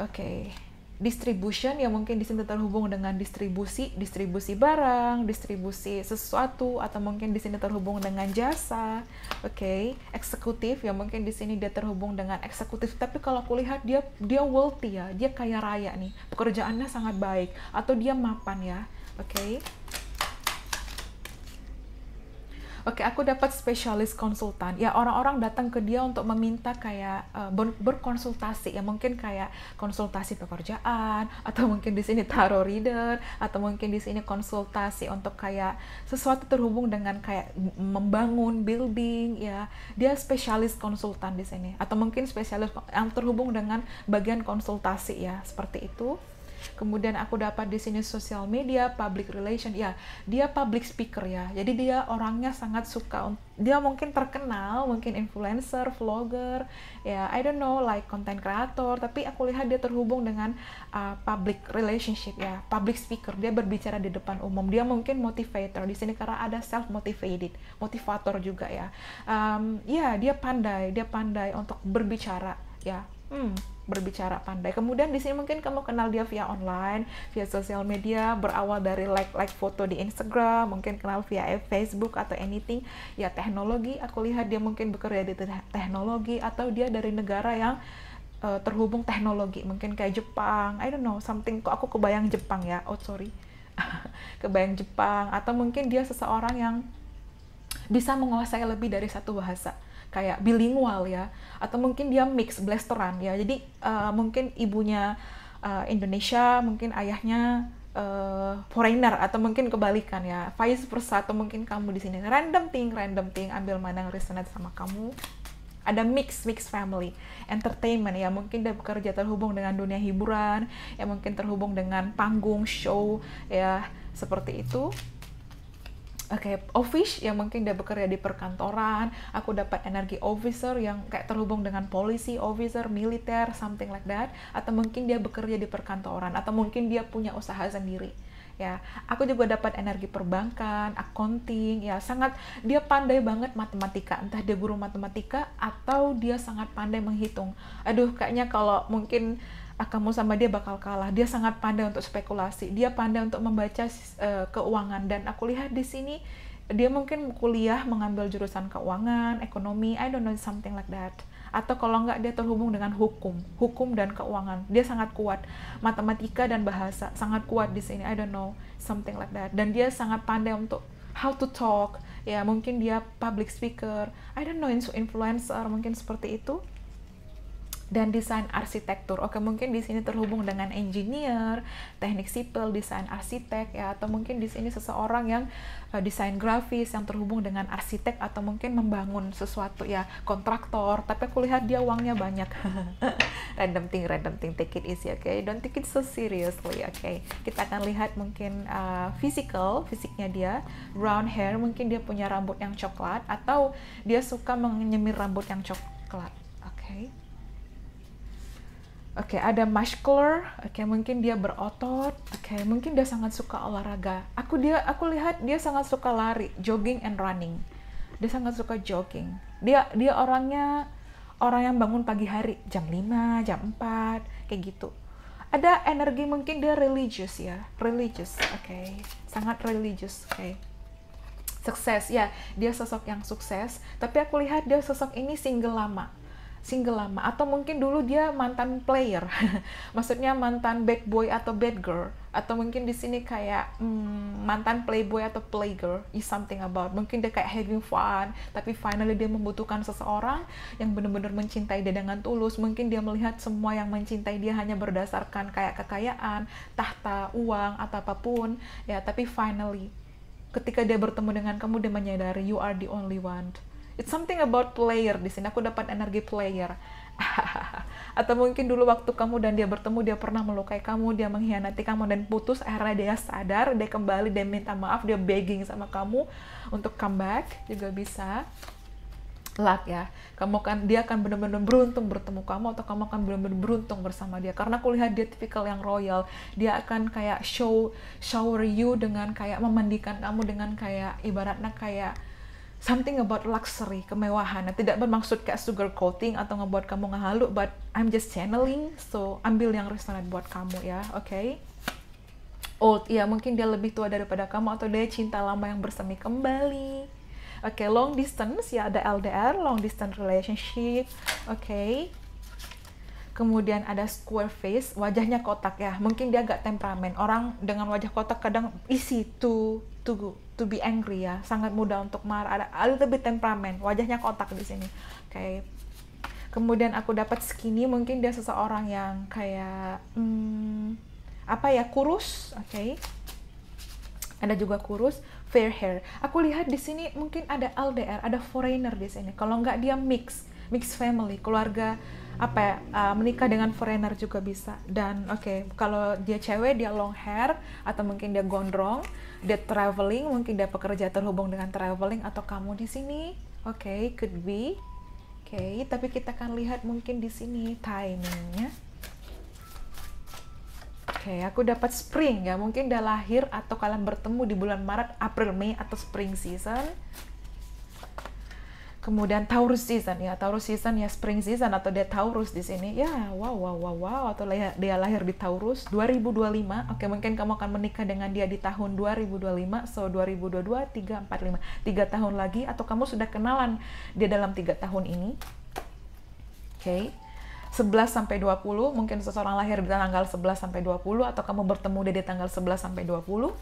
Oke. Okay distribution yang mungkin di sini terhubung dengan distribusi, distribusi barang, distribusi sesuatu atau mungkin di sini terhubung dengan jasa. Oke, okay. eksekutif yang mungkin di sini dia terhubung dengan eksekutif. Tapi kalau aku lihat dia dia wealthy ya, dia kaya raya nih. Pekerjaannya sangat baik atau dia mapan ya. Oke. Okay. Oke, aku dapat spesialis konsultan. Ya, orang-orang datang ke dia untuk meminta kayak uh, ber berkonsultasi. Ya, mungkin kayak konsultasi pekerjaan atau mungkin di sini tarot reader atau mungkin di sini konsultasi untuk kayak sesuatu terhubung dengan kayak membangun building ya. Dia spesialis konsultan di sini atau mungkin spesialis yang terhubung dengan bagian konsultasi ya, seperti itu. Kemudian aku dapat di sini sosial media, public relation. Ya, dia public speaker ya. Jadi dia orangnya sangat suka dia mungkin terkenal, mungkin influencer, vlogger, ya I don't know like content creator, tapi aku lihat dia terhubung dengan uh, public relationship ya, public speaker. Dia berbicara di depan umum. Dia mungkin motivator di sini karena ada self motivated, motivator juga ya. Um, ya, dia pandai, dia pandai untuk berbicara ya. Hmm, berbicara pandai. Kemudian di sini mungkin kamu kenal dia via online, via sosial media, berawal dari like-like foto di Instagram, mungkin kenal via Facebook atau anything. Ya teknologi, aku lihat dia mungkin bekerja di teknologi atau dia dari negara yang uh, terhubung teknologi, mungkin kayak Jepang, I don't know, something kok aku kebayang Jepang ya. Oh sorry. kebayang Jepang atau mungkin dia seseorang yang bisa menguasai lebih dari satu bahasa. Kayak bilingual ya atau mungkin dia mix blasteran ya. Jadi uh, mungkin ibunya uh, Indonesia mungkin ayahnya uh, foreigner atau mungkin kebalikan ya. Vice versa atau mungkin kamu di sini. Random thing random thing. Ambil mana yang resonate sama kamu. Ada mix mix family. Entertainment ya mungkin dia bekerja terhubung dengan dunia hiburan ya mungkin terhubung dengan panggung show ya seperti itu Okay, office yang mungkin dia bekerja di perkantoran, aku dapat energi officer yang kayak terhubung dengan polisi, officer, militer, something like that, atau mungkin dia bekerja di perkantoran, atau mungkin dia punya usaha sendiri. Ya, aku juga dapat energi perbankan, accounting, ya sangat dia pandai banget matematika, entah dia guru matematika atau dia sangat pandai menghitung. Aduh, kayaknya kalau mungkin kamu sama dia bakal kalah. Dia sangat pandai untuk spekulasi. Dia pandai untuk membaca uh, keuangan dan aku lihat di sini dia mungkin kuliah mengambil jurusan keuangan, ekonomi, I don't know something like that. Atau kalau nggak dia terhubung dengan hukum, hukum dan keuangan. Dia sangat kuat. Matematika dan bahasa sangat kuat di sini. I don't know something like that. Dan dia sangat pandai untuk how to talk. Ya, mungkin dia public speaker. I don't know influencer mungkin seperti itu dan desain arsitektur. Oke, mungkin di sini terhubung dengan engineer, teknik sipil, desain arsitek ya atau mungkin di sini seseorang yang uh, desain grafis yang terhubung dengan arsitek atau mungkin membangun sesuatu ya, kontraktor. Tapi aku lihat dia uangnya banyak. random thing, random thing, take it easy, oke. Okay? Don't take it so seriously, oke. Okay? Kita akan lihat mungkin uh, physical, fisiknya dia, brown hair, mungkin dia punya rambut yang coklat atau dia suka menyemir rambut yang coklat. Oke. Okay. Ada muscular. Oke, okay, mungkin dia berotot. Oke, okay, mungkin dia sangat suka olahraga. Aku dia aku lihat dia sangat suka lari, jogging and running. Dia sangat suka jogging. Dia dia orangnya orang yang bangun pagi hari jam 5, jam 4, kayak gitu. Ada energi mungkin dia religious ya, religious. Oke, okay. sangat religious. Oke. Okay. Sukses ya, dia sosok yang sukses, tapi aku lihat dia sosok ini single lama single lama. Atau mungkin dulu dia mantan player. Maksudnya mantan bad boy atau bad girl. Atau mungkin di sini kayak hmm, mantan playboy atau playgirl is something about. Mungkin dia kayak having fun tapi finally dia membutuhkan seseorang yang benar-benar mencintai dia dengan tulus. Mungkin dia melihat semua yang mencintai dia hanya berdasarkan kayak kekayaan tahta uang atau apa pun. Ya tapi finally ketika dia bertemu dengan kamu dia menyadari you are the only one It's something about player di sini. Aku dapat energi player. Atau mungkin dulu waktu kamu dan dia bertemu, dia pernah melukai kamu, dia mengkhianati kamu dan putus. Akhirnya dia sadar, dia kembali, dia minta maaf, dia begging sama kamu untuk come back juga bisa. luck ya kamu kan dia akan benar-benar beruntung bertemu kamu atau kamu akan benar-benar beruntung bersama dia karena aku lihat dia tipikal yang royal dia akan kayak show shower you dengan kayak memandikan kamu dengan kayak ibaratnya kayak something about luxury kemewahan nah, tidak bermaksud kayak sugar coating atau ngebuat kamu ngehalu but I'm just channeling so ambil yang resonate buat kamu ya oke okay? old ya mungkin dia lebih tua daripada kamu atau dia cinta lama yang bersemi kembali Oke, okay, long distance ya ada LDR, long distance relationship. Oke. Okay. Kemudian ada square face, wajahnya kotak ya. Mungkin dia agak temperamen. Orang dengan wajah kotak kadang isi to to to be angry ya. Sangat mudah untuk marah. Ada ada lebih temperamen. Wajahnya kotak di sini. Okay. Kemudian aku dapat skinny, mungkin dia seseorang yang kayak hmm, apa ya kurus, oke. Okay. Ada juga kurus fair hair. Aku lihat di sini mungkin ada LDR, ada foreigner di sini. Kalau nggak dia mix, mix family, keluarga apa ya, uh, menikah dengan foreigner juga bisa. Dan oke, okay, kalau dia cewek dia long hair atau mungkin dia gondrong, dia traveling, mungkin dia pekerja terhubung dengan traveling atau kamu di sini. Oke, okay, could be. Oke, okay, tapi kita akan lihat mungkin di sini timingnya. Oke, okay, aku dapat spring ya. Mungkin udah lahir atau kalian bertemu di bulan Maret, April, Mei atau spring season. Kemudian Taurus season ya, Taurus season ya spring season atau dia Taurus di sini. Ya, wow wow wow wow atau dia lahir di Taurus 2025. Oke, mungkin kamu akan menikah dengan dia di tahun 2025. So 2022 3 4 5 3 tahun lagi atau kamu sudah kenalan dia dalam tiga tahun ini. Oke. Okay 11 sampai 20, mungkin seseorang lahir di tanggal 11 sampai 20 atau kamu bertemu dia di tanggal 11 sampai 20.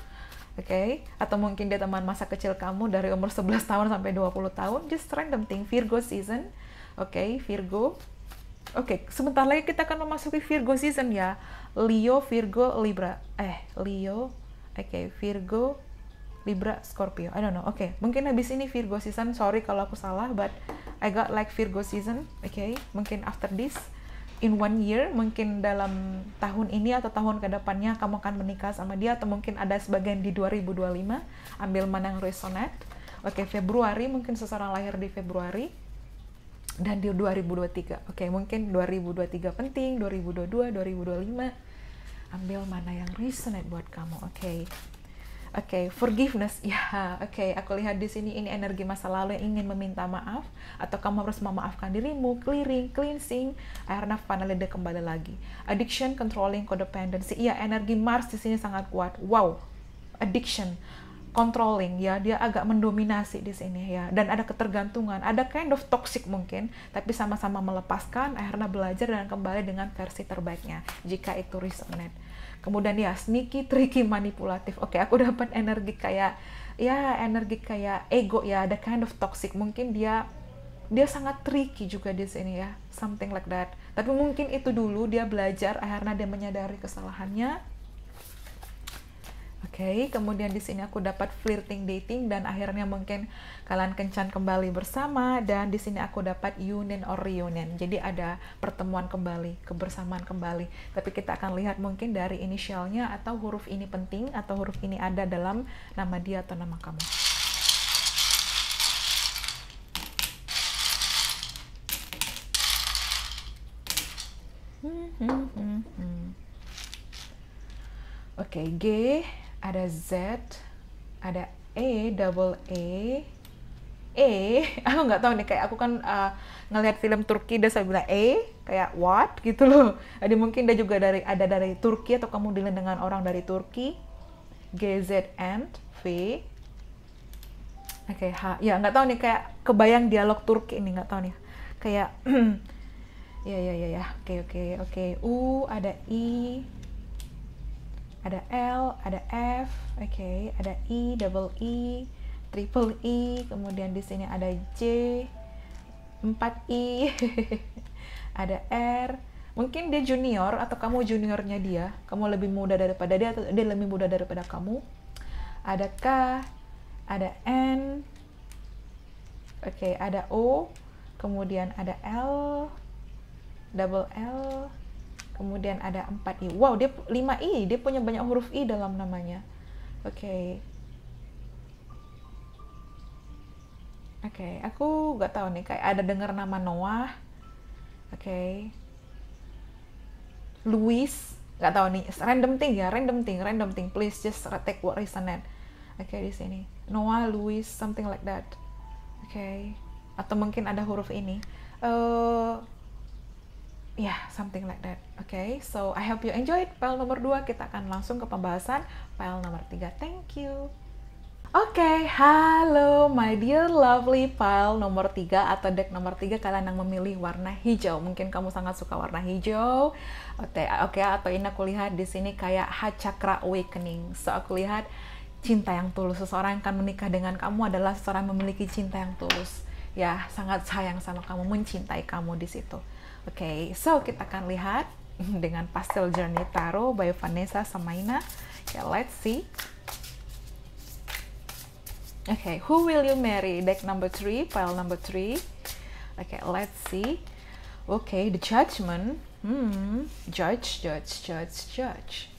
Oke, okay? atau mungkin dia teman masa kecil kamu dari umur 11 tahun sampai 20 tahun, just random thing, Virgo season. Oke, okay, Virgo. Oke, okay, sebentar lagi kita akan memasuki Virgo season ya. Leo, Virgo, Libra. Eh, Leo. Oke, okay, Virgo, Libra, Scorpio. I don't know. Oke, okay. mungkin habis ini Virgo season. Sorry kalau aku salah, but I got like Virgo season. Oke, okay? mungkin after this in one year mungkin dalam tahun ini atau tahun ke depannya kamu akan menikah sama dia atau mungkin ada sebagian di 2025 ambil mana yang resonate. Oke Februari mungkin seseorang lahir di Februari. Dan di 2023 oke mungkin 2023 penting 2022 2025 ambil mana yang resonate buat kamu oke Oke, okay, forgiveness. Ya, oke. Okay, aku lihat di sini ini energi masa lalu yang ingin meminta maaf atau kamu harus memaafkan dirimu, clearing, cleansing, akhirnya finally dia kembali lagi. Addiction, controlling, codependency. Iya, energi Mars di sini sangat kuat. Wow. Addiction, controlling ya, dia agak mendominasi di sini ya. Dan ada ketergantungan, ada kind of toxic mungkin, tapi sama-sama melepaskan, akhirnya belajar dan kembali dengan versi terbaiknya jika itu resonate kemudian ya sneaky tricky manipulatif. Oke okay, aku dapat energi kayak ya energi kayak ego ya ada kind of toxic. Mungkin dia dia sangat tricky juga di sini ya something like that. Tapi mungkin itu dulu dia belajar akhirnya dia menyadari kesalahannya okay, kemudian di sini aku dapat flirting dating dan akhirnya mungkin kalian kencan kembali bersama dan di sini aku dapat union or reunion. Jadi ada pertemuan kembali, kebersamaan kembali. Tapi kita akan lihat mungkin dari inisialnya atau huruf ini penting atau huruf ini ada dalam nama dia atau nama kamu. Hmm, hmm, hmm, hmm. Oke, okay, G ada Z, ada E, double E, E, aku nggak tahu nih kayak aku kan uh, ngelihat film Turki dia selalu bilang E, kayak what gitu loh. Jadi mungkin dia juga dari ada dari Turki atau kamu dealing dengan orang dari Turki. G, Z, N, V. Oke, okay, H. Ya nggak tahu nih kayak kebayang dialog Turki ini nggak tahu nih. Kayak ya ya ya ya. Oke okay, oke okay, oke. Okay. U ada I, ada L, ada F, oke, okay, ada E, double E, triple E, kemudian di sini ada J, 4I, ada R. Mungkin dia junior atau kamu juniornya dia, kamu lebih muda daripada dia atau dia lebih muda daripada kamu. Ada K, ada N, oke, okay, ada O, kemudian ada L, double L, kemudian ada 4i wow dia 5i dia punya banyak huruf i dalam namanya oke okay. Oke, okay, aku gak tahu nih kayak ada dengar nama Noah. Oke. Okay. Louis, gak tahu nih. Random thing ya, random thing, random thing. Please just take what resonate. Oke, okay, di sini. Noah, Louis, something like that. Oke. Okay. Atau mungkin ada huruf ini. Uh, yeah, something like that. Oke, okay, so I hope you enjoyed file nomor 2. Kita akan langsung ke pembahasan file nomor 3. Thank you. Oke, okay, halo my dear lovely file nomor 3 atau deck nomor 3 kalian yang memilih warna hijau. Mungkin kamu sangat suka warna hijau. Oke, okay, atau ini aku lihat di sini kayak Heart Chakra Awakening. So aku lihat cinta yang tulus. Seseorang yang akan menikah dengan kamu adalah seseorang yang memiliki cinta yang tulus. Ya, sangat sayang sama kamu, mencintai kamu di situ. Oke, okay, so kita akan lihat dengan Pastel Journey Tarot by Vanessa Samaina. Ya, let's see. Okay, who will you marry? Deck number three, pile number three. Okay, let's see. Okay, the judgment. Hmm, judge, judge, judge, judge.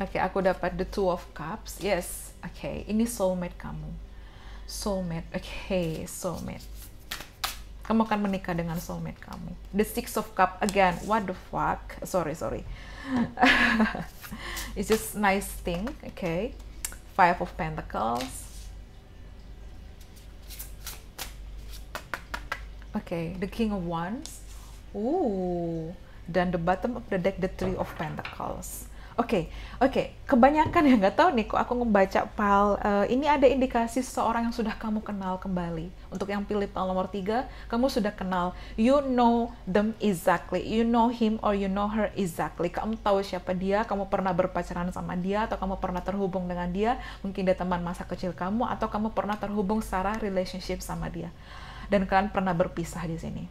Oke, okay, aku dapat the two of cups. Yes, oke. Okay, ini soulmate kamu. Soulmate, oke, okay, soulmate. Kamu akan menikah dengan soulmate kamu. The six of cup again. What the fuck? Sorry, sorry. it's just nice thing okay five of pentacles okay the king of wands Ooh, dan the bottom of the deck the three of pentacles Oke, okay, oke. Okay. Kebanyakan ya nggak tahu nih, kok aku membaca pal uh, ini ada indikasi seseorang yang sudah kamu kenal kembali. Untuk yang pilih pal nomor tiga, kamu sudah kenal. You know them exactly. You know him or you know her exactly. Kamu tahu siapa dia, kamu pernah berpacaran sama dia, atau kamu pernah terhubung dengan dia. Mungkin dia teman masa kecil kamu, atau kamu pernah terhubung secara relationship sama dia. Dan kalian pernah berpisah di sini.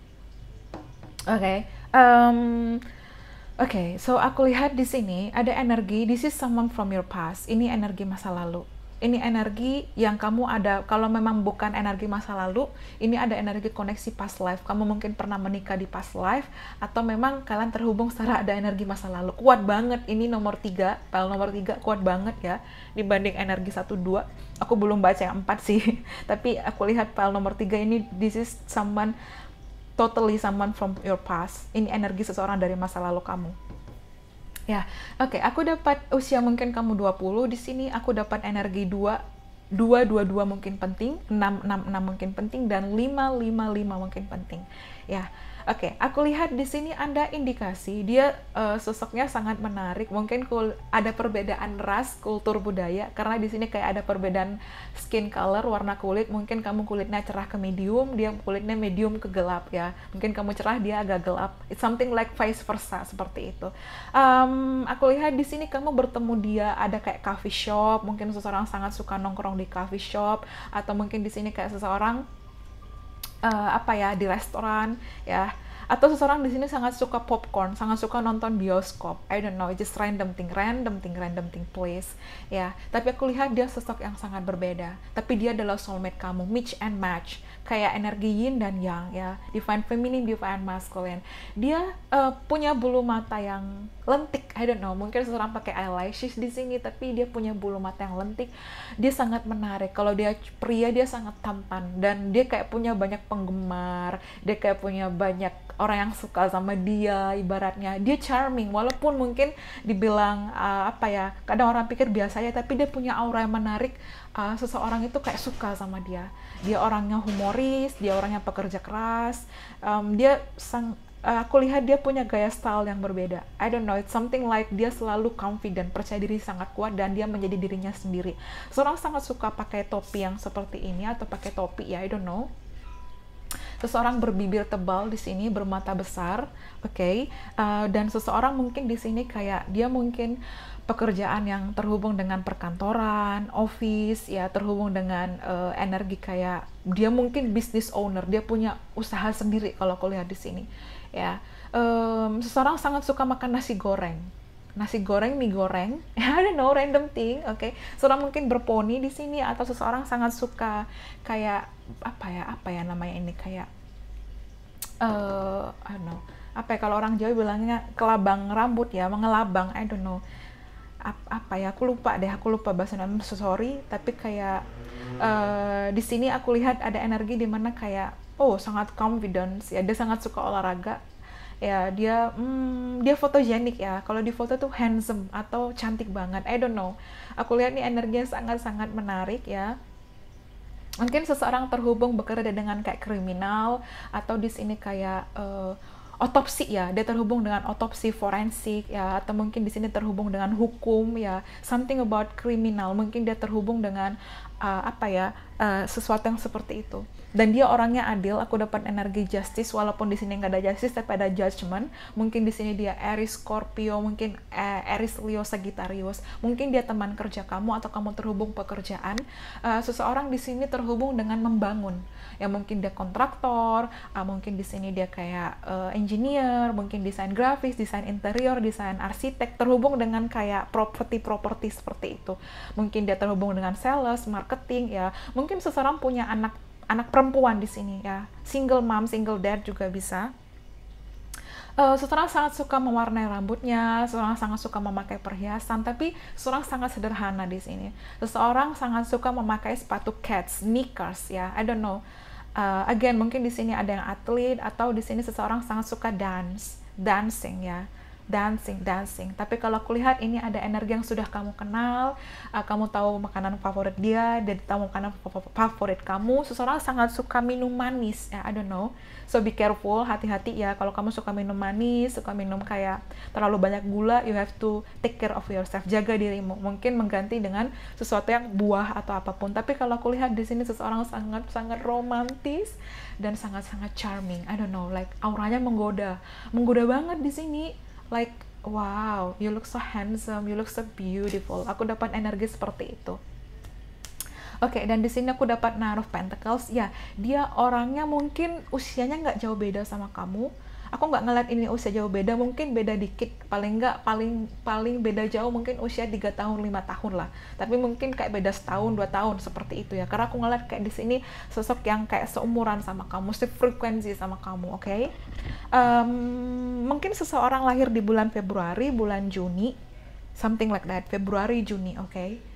Oke. Okay. Um, okay, so aku lihat di sini ada energi. This is someone from your past. Ini energi masa lalu. Ini energi yang kamu ada. Kalau memang bukan energi masa lalu, ini ada energi koneksi past life. Kamu mungkin pernah menikah di past life, atau memang kalian terhubung secara ada energi masa lalu. Kuat banget. Ini nomor tiga, file nomor tiga kuat banget ya dibanding energi satu dua. Aku belum baca yang empat sih, tapi aku lihat file nomor tiga ini. This is someone totally someone from your past. Ini energi seseorang dari masa lalu kamu. Ya, oke, okay, aku dapat usia mungkin kamu 20, di sini aku dapat energi 2 2 2 2 mungkin penting, 6 6 6 mungkin penting dan 5 5 5 mungkin penting. Ya. Oke, okay, aku lihat di sini Anda indikasi dia uh, sosoknya sangat menarik. Mungkin kul ada perbedaan ras, kultur budaya karena di sini kayak ada perbedaan skin color, warna kulit. Mungkin kamu kulitnya cerah ke medium, dia kulitnya medium ke gelap ya. Mungkin kamu cerah, dia agak gelap. It's something like vice versa seperti itu. Um, aku lihat di sini kamu bertemu dia ada kayak coffee shop, mungkin seseorang sangat suka nongkrong di coffee shop atau mungkin di sini kayak seseorang uh, apa ya di restoran ya atau seseorang di sini sangat suka popcorn, sangat suka nonton bioskop. I don't know, just random thing, random thing, random thing place. Ya, tapi aku lihat dia sosok yang sangat berbeda. Tapi dia adalah soulmate kamu, mix and match. Kayak energi yin dan yang ya. Divine feminine divine masculine. Dia uh, punya bulu mata yang lentik. I don't know mungkin seseorang pakai eyelashes di sini tapi dia punya bulu mata yang lentik. Dia sangat menarik. Kalau dia pria dia sangat tampan. Dan dia kayak punya banyak penggemar dia kayak punya banyak orang yang suka sama dia ibaratnya. Dia charming walaupun mungkin dibilang uh, apa ya kadang orang pikir biasa ya tapi dia punya aura yang menarik uh, seseorang itu kayak suka sama dia. Dia orangnya humoris dia orangnya pekerja keras um, dia sang uh, aku lihat dia punya gaya style yang berbeda. I don't know it's something like dia selalu confident percaya diri sangat kuat dan dia menjadi dirinya sendiri. Seorang sangat suka pakai topi yang seperti ini atau pakai topi ya I don't know seseorang berbibir tebal di sini bermata besar oke okay? uh, dan seseorang mungkin di sini kayak dia mungkin pekerjaan yang terhubung dengan perkantoran, office, ya terhubung dengan uh, energi kayak dia mungkin business owner, dia punya usaha sendiri kalau aku lihat di sini, ya. Um, seseorang sangat suka makan nasi goreng, nasi goreng, mie goreng, I don't know, random thing, oke. Okay? Seorang mungkin berponi di sini atau seseorang sangat suka kayak apa ya, apa ya namanya ini kayak, uh, I don't know, apa ya kalau orang Jawa bilangnya kelabang rambut ya, mengelabang, I don't know. Apa ya aku lupa deh aku lupa bahasa Indonesia sorry. Tapi kayak uh, di sini aku lihat ada energi di mana kayak oh sangat confidence ya dia sangat suka olahraga. Ya dia hmm, dia fotogenik ya. Kalau di foto tuh handsome atau cantik banget I don't know. Aku lihat nih energinya sangat sangat menarik ya mungkin seseorang terhubung bekerja dengan kayak kriminal atau di sini kayak uh, otopsi ya. Dia terhubung dengan otopsi forensik ya atau mungkin di sini terhubung dengan hukum ya. Something about criminal. Mungkin dia terhubung dengan uh, apa ya uh, sesuatu yang seperti itu dan dia orangnya adil aku dapat energi justice walaupun di sini nggak ada justice tapi ada judgment mungkin di sini dia Aries Scorpio mungkin uh, Aries Leo Sagittarius. Mungkin dia teman kerja kamu atau kamu terhubung pekerjaan. Uh, seseorang di sini terhubung dengan membangun. Ya mungkin dia kontraktor uh, mungkin di sini dia kayak uh, engineer mungkin desain grafis desain interior desain arsitek terhubung dengan kayak properti properti seperti itu. Mungkin dia terhubung dengan sales marketing ya. Mungkin seseorang punya anak anak perempuan di sini ya single mom single dad juga bisa uh, seseorang sangat suka mewarnai rambutnya, seseorang sangat suka memakai perhiasan, tapi seseorang sangat sederhana di sini. Seseorang sangat suka memakai sepatu cats, sneakers ya, I don't know. Uh, again, mungkin di sini ada yang atlet atau di sini seseorang sangat suka dance, dancing ya dancing, dancing. Tapi kalau aku lihat ini ada energi yang sudah kamu kenal, uh, kamu tahu makanan favorit dia, dan tahu makanan favorit kamu. Seseorang sangat suka minum manis, ya, I don't know. So be careful, hati-hati ya. Kalau kamu suka minum manis, suka minum kayak terlalu banyak gula, you have to take care of yourself. Jaga dirimu. Mungkin mengganti dengan sesuatu yang buah atau apa pun. Tapi kalau aku lihat di sini seseorang sangat-sangat romantis dan sangat-sangat charming. I don't know, like auranya menggoda, menggoda banget di sini like wow you look so handsome you look so beautiful. Aku dapat energi seperti itu. Oke, okay, dan di sini aku dapat of Pentacles. Ya, dia orangnya mungkin usianya nggak jauh beda sama kamu, aku nggak ngeliat ini usia jauh beda mungkin beda dikit paling nggak paling paling beda jauh mungkin usia 3 tahun lima tahun lah tapi mungkin kayak beda setahun dua tahun seperti itu ya karena aku ngeliat kayak di sini sosok yang kayak seumuran sama kamu sefrekuensi sama kamu oke okay? um, mungkin seseorang lahir di bulan Februari bulan Juni something like that Februari Juni oke okay?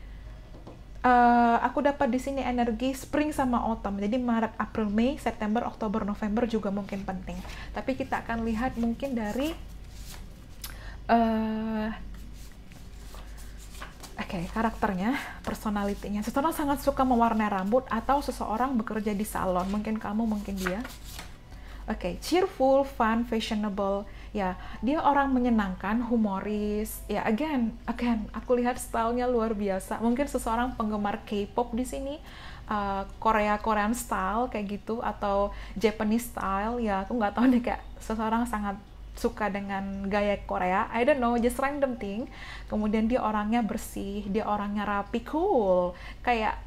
Uh, aku dapat di sini energi spring sama autumn. Jadi Maret, April, Mei, September, Oktober, November juga mungkin penting. Tapi kita akan lihat mungkin dari uh, Oke, okay, karakternya, personalitinya. Seseorang sangat suka mewarnai rambut atau seseorang bekerja di salon. Mungkin kamu, mungkin dia. Oke, okay, cheerful, fun, fashionable, ya dia orang menyenangkan humoris. Ya again again aku lihat stylenya luar biasa. Mungkin seseorang penggemar K-pop di sini uh, Korea Korean style kayak gitu atau Japanese style. Ya aku nggak tahu nih kayak seseorang sangat suka dengan gaya Korea. I don't know just random thing. Kemudian dia orangnya bersih dia orangnya rapi cool. Kayak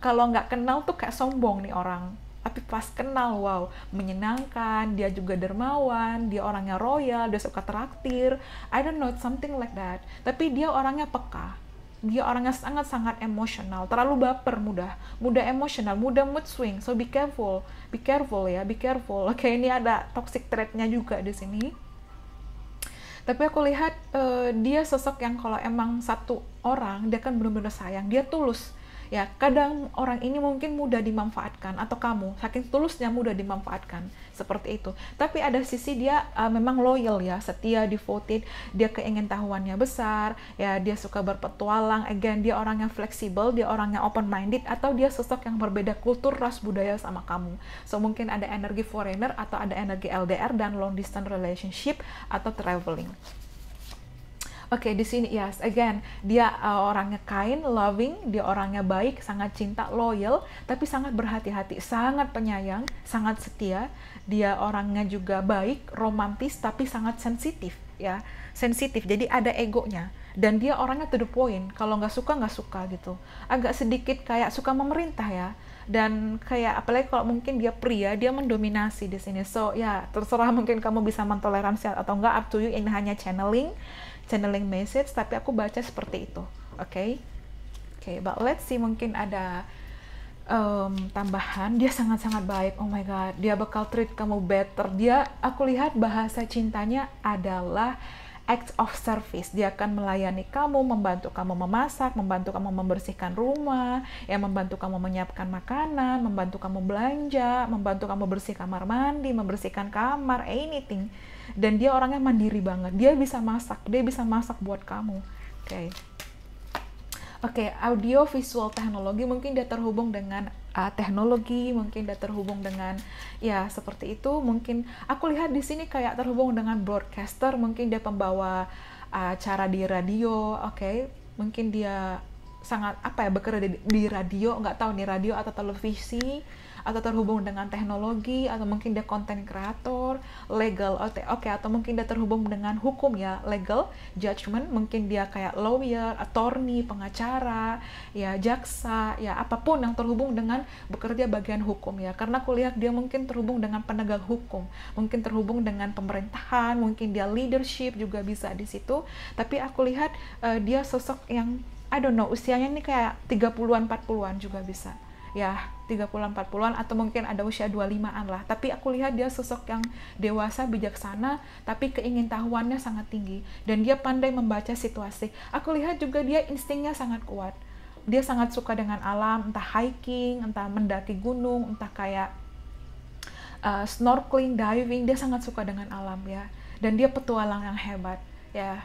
kalau nggak kenal tuh kayak sombong nih orang tapi pas kenal wow menyenangkan dia juga dermawan dia orangnya royal dia suka traktir. I don't know something like that. Tapi dia orangnya peka. Dia orangnya sangat-sangat emosional. Terlalu baper mudah. Mudah emosional mudah mood swing. So be careful. Be careful ya be careful. Oke okay, ini ada toxic trait-nya juga di sini. Tapi aku lihat uh, dia sosok yang kalau emang satu orang dia kan benar-benar sayang. Dia tulus ya kadang orang ini mungkin mudah dimanfaatkan atau kamu saking tulusnya mudah dimanfaatkan seperti itu. Tapi ada sisi dia uh, memang loyal ya setia devoted dia keingin tahuannya besar ya dia suka berpetualang. Again dia orang yang fleksibel dia orang yang open minded atau dia sosok yang berbeda kultur ras budaya sama kamu. So mungkin ada energi foreigner atau ada energi LDR dan long distance relationship atau traveling Oke, okay, di sini yes, again, dia uh, orangnya kind, loving, dia orangnya baik, sangat cinta, loyal, tapi sangat berhati-hati, sangat penyayang, sangat setia. Dia orangnya juga baik, romantis, tapi sangat sensitif, ya, sensitif. Jadi ada egonya dan dia orangnya to the point. Kalau nggak suka nggak suka gitu. Agak sedikit kayak suka memerintah ya dan kayak apalagi kalau mungkin dia pria dia mendominasi di sini so ya terserah mungkin kamu bisa mentoleransi atau enggak up to you ini hanya channeling channeling message tapi aku baca seperti itu oke okay? oke okay, but let's see mungkin ada um, tambahan dia sangat-sangat baik oh my god dia bakal treat kamu better dia aku lihat bahasa cintanya adalah act of service. Dia akan melayani kamu, membantu kamu memasak, membantu kamu membersihkan rumah, ya membantu kamu menyiapkan makanan, membantu kamu belanja, membantu kamu bersih kamar mandi, membersihkan kamar, anything. Dan dia orangnya mandiri banget. Dia bisa masak, dia bisa masak buat kamu. Oke. Okay. Oke, okay, audio visual teknologi mungkin dia terhubung dengan uh, teknologi, mungkin dia terhubung dengan ya seperti itu. Mungkin aku lihat di sini kayak terhubung dengan broadcaster, mungkin dia pembawa acara uh, di radio, oke. Okay? Mungkin dia sangat apa ya bekerja di, di radio, nggak tahu nih radio atau televisi atau terhubung dengan teknologi atau mungkin dia konten kreator legal oke okay, atau mungkin dia terhubung dengan hukum ya legal judgment mungkin dia kayak lawyer attorney pengacara ya jaksa ya apa pun yang terhubung dengan bekerja bagian hukum ya. Karena aku lihat dia mungkin terhubung dengan penegak hukum mungkin terhubung dengan pemerintahan mungkin dia leadership juga bisa di situ. Tapi aku lihat uh, dia sosok yang I don't know usianya ini kayak 30-an 40-an juga bisa ya 30-an 40-an atau mungkin ada usia 25-an lah. Tapi aku lihat dia sosok yang dewasa bijaksana tapi keingintahuannya sangat tinggi. Dan dia pandai membaca situasi. Aku lihat juga dia instingnya sangat kuat. Dia sangat suka dengan alam entah hiking entah mendaki gunung entah kayak uh, snorkeling diving. Dia sangat suka dengan alam ya. Dan dia petualang yang hebat ya.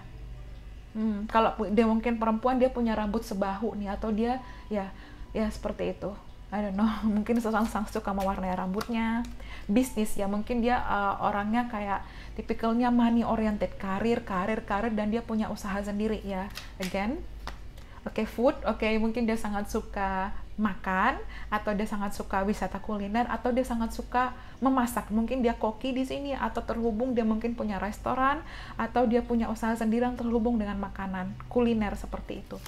Hmm, kalau dia mungkin perempuan dia punya rambut sebahu nih atau dia ya ya seperti itu I don't know, mungkin seseorang suka mewarnai rambutnya, bisnis ya mungkin dia uh, orangnya kayak tipikalnya money oriented, karir, karir, karir dan dia punya usaha sendiri ya. Again, oke okay, food, oke okay, mungkin dia sangat suka makan atau dia sangat suka wisata kuliner atau dia sangat suka memasak. Mungkin dia koki di sini atau terhubung dia mungkin punya restoran atau dia punya usaha sendiri yang terhubung dengan makanan kuliner seperti itu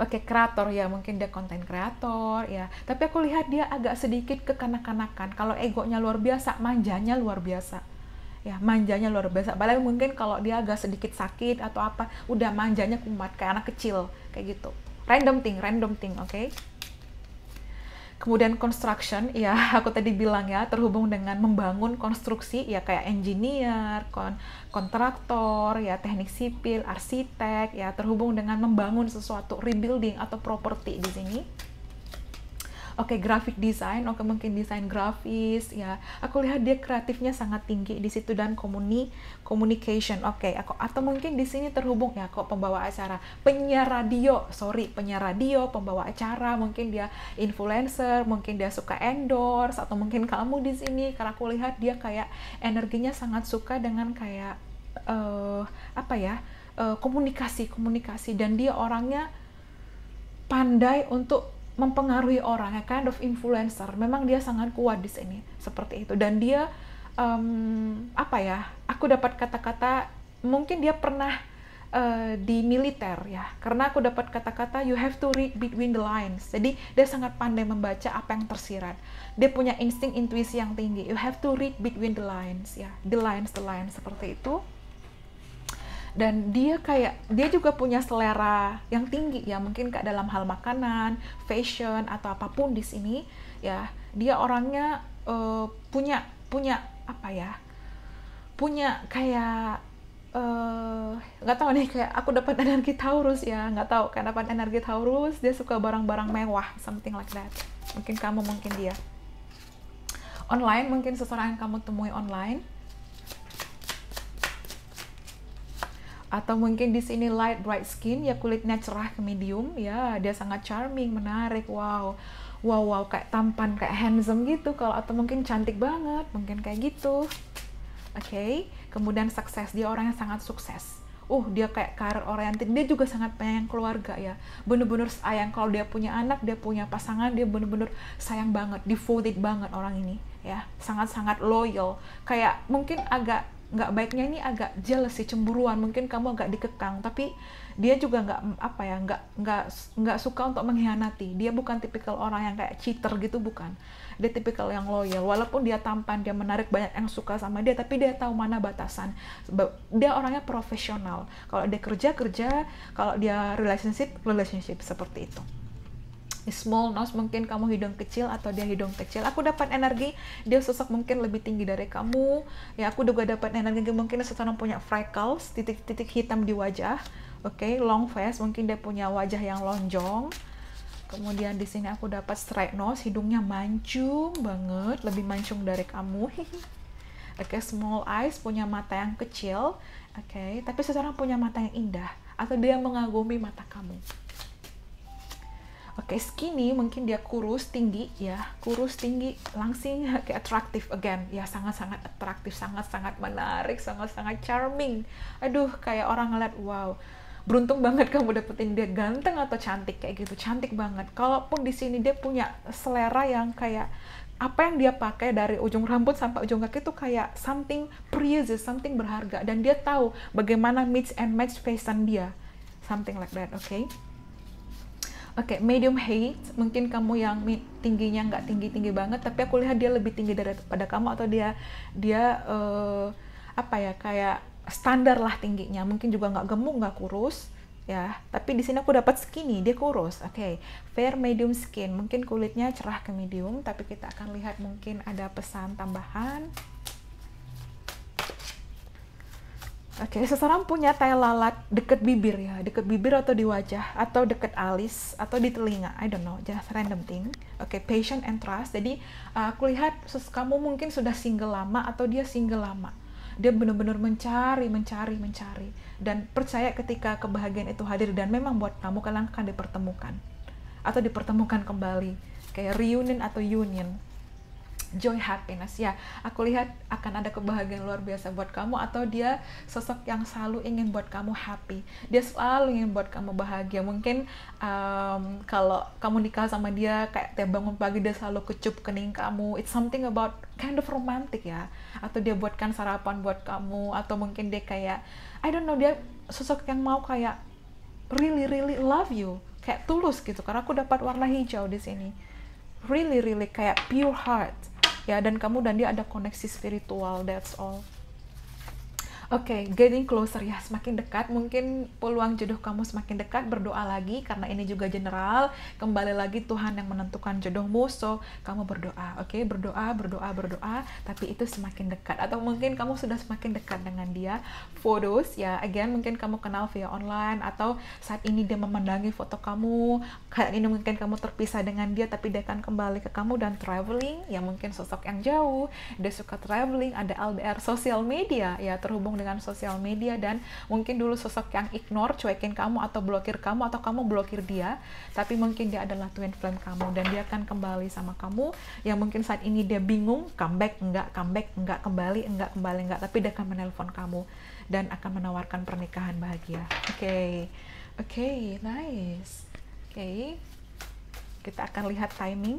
oke okay, kreator ya mungkin dia konten kreator ya. Tapi aku lihat dia agak sedikit kekanak-kanakan. Kalau egonya luar biasa manjanya luar biasa. Ya manjanya luar biasa. Padahal mungkin kalau dia agak sedikit sakit atau apa udah manjanya kumat kayak anak kecil kayak gitu. Random thing random thing oke? okay? Kemudian construction, ya aku tadi bilang ya, terhubung dengan membangun konstruksi, ya kayak engineer, kon kontraktor, ya teknik sipil, arsitek, ya terhubung dengan membangun sesuatu, rebuilding atau properti di sini oke okay, graphic design, oke okay, mungkin desain grafis, ya. Aku lihat dia kreatifnya sangat tinggi di situ dan komuni communication, oke. Okay, aku atau mungkin di sini terhubung ya kok pembawa acara, penyiar radio, sorry penyiar radio, pembawa acara, mungkin dia influencer, mungkin dia suka endorse atau mungkin kamu di sini. Karena aku lihat dia kayak energinya sangat suka dengan kayak uh, apa ya uh, komunikasi komunikasi. Dan dia orangnya pandai untuk mempengaruhi orang ya kind of influencer. Memang dia sangat kuat di sini seperti itu. Dan dia um, apa ya aku dapat kata-kata mungkin dia pernah uh, di militer ya. Karena aku dapat kata-kata you have to read between the lines. Jadi dia sangat pandai membaca apa yang tersirat. Dia punya insting intuisi yang tinggi. You have to read between the lines. Ya the lines the lines seperti itu dan dia kayak dia juga punya selera yang tinggi ya. Mungkin kayak dalam hal makanan, fashion atau apa pun di sini ya. Dia orangnya uh, punya punya apa ya punya kayak eh, nggak uh, tahu nih kayak aku dapat energi Taurus ya. Nggak tahu kan dapat energi Taurus dia suka barang-barang mewah something like that. Mungkin kamu mungkin dia. Online mungkin seseorang yang kamu temui online atau mungkin di sini light bright skin ya kulitnya cerah ke medium ya dia sangat charming menarik wow. Wow wow kayak tampan kayak handsome gitu kalau atau mungkin cantik banget mungkin kayak gitu. Oke okay. kemudian sukses dia orang yang sangat sukses. Uh dia kayak karir oriented dia juga sangat penyayang keluarga ya. Bener-bener sayang kalau dia punya anak dia punya pasangan dia bener-bener sayang banget devoted banget orang ini ya. Sangat-sangat loyal. Kayak mungkin agak nggak baiknya ini agak jealous sih cemburuan. Mungkin kamu agak dikekang tapi dia juga nggak apa ya nggak nggak nggak suka untuk mengkhianati. Dia bukan tipikal orang yang kayak cheater gitu bukan. Dia tipikal yang loyal. Walaupun dia tampan dia menarik banyak yang suka sama dia tapi dia tahu mana batasan. Dia orangnya profesional. Kalau dia kerja kerja. Kalau dia relationship relationship. Seperti itu small nose mungkin kamu hidung kecil atau dia hidung kecil. Aku dapat energi dia sosok mungkin lebih tinggi dari kamu. Ya aku juga dapat energi mungkin seseorang punya freckles titik-titik hitam di wajah. Oke okay? long face mungkin dia punya wajah yang lonjong. Kemudian di sini aku dapat straight nose hidungnya mancung banget lebih mancung dari kamu. Oke okay, small eyes punya mata yang kecil. Oke okay? tapi seseorang punya mata yang indah atau dia mengagumi mata kamu Oke, okay, skinny mungkin dia kurus tinggi ya, kurus tinggi langsing kayak atraktif again. Ya sangat-sangat atraktif, sangat-sangat menarik, sangat-sangat charming. Aduh, kayak orang ngeliat wow. Beruntung banget kamu dapetin dia ganteng atau cantik kayak gitu, cantik banget. Kalaupun di sini dia punya selera yang kayak apa yang dia pakai dari ujung rambut sampai ujung kaki itu kayak something precious, something berharga dan dia tahu bagaimana mix and match fashion dia. Something like that, oke? Okay? Oke, okay, medium height, mungkin kamu yang tingginya nggak tinggi-tinggi banget, tapi aku lihat dia lebih tinggi daripada kamu atau dia dia uh, apa ya kayak standar lah tingginya. Mungkin juga nggak gemuk, nggak kurus, ya. Tapi di sini aku dapat skinny, dia kurus. Oke, okay. fair medium skin, mungkin kulitnya cerah ke medium, tapi kita akan lihat mungkin ada pesan tambahan. Oke, okay, seseorang punya tai lalat deket bibir ya, deket bibir atau di wajah, atau deket alis, atau di telinga. I don't know, just random thing. Oke, okay, patient and trust. Jadi uh, aku lihat kamu mungkin sudah single lama atau dia single lama. Dia benar-benar mencari, mencari, mencari, dan percaya ketika kebahagiaan itu hadir dan memang buat kamu kalian akan dipertemukan atau dipertemukan kembali, kayak reunion atau union joy happiness. Ya aku lihat akan ada kebahagiaan luar biasa buat kamu atau dia sosok yang selalu ingin buat kamu happy. Dia selalu ingin buat kamu bahagia. Mungkin um, kalau kamu nikah sama dia kayak tiap bangun pagi dia selalu kecup kening kamu. It's something about kind of romantic ya. Atau dia buatkan sarapan buat kamu. Atau mungkin dia kayak I don't know dia sosok yang mau kayak really really love you. Kayak tulus gitu. Karena aku dapat warna hijau di sini. Really really kayak pure heart ya dan kamu dan dia ada koneksi spiritual that's all Oke, okay, getting closer ya, semakin dekat. Mungkin peluang jodoh kamu semakin dekat. Berdoa lagi karena ini juga general. Kembali lagi Tuhan yang menentukan jodohmu. So, kamu berdoa, oke? Okay? Berdoa, berdoa, berdoa. Tapi itu semakin dekat. Atau mungkin kamu sudah semakin dekat dengan dia. Photos ya, again mungkin kamu kenal via online atau saat ini dia memandangi foto kamu. Saat ini mungkin kamu terpisah dengan dia tapi dia akan kembali ke kamu dan traveling. Ya mungkin sosok yang jauh. Dia suka traveling. Ada LDR sosial media ya terhubung dengan sosial media dan mungkin dulu sosok yang ignore, cuekin kamu atau blokir kamu atau kamu blokir dia, tapi mungkin dia adalah twin flame kamu dan dia akan kembali sama kamu yang mungkin saat ini dia bingung, comeback enggak, comeback enggak, kembali enggak, kembali enggak, tapi dia akan menelpon kamu dan akan menawarkan pernikahan bahagia. Oke. Okay. Oke, okay, nice. Oke. Okay. Kita akan lihat timing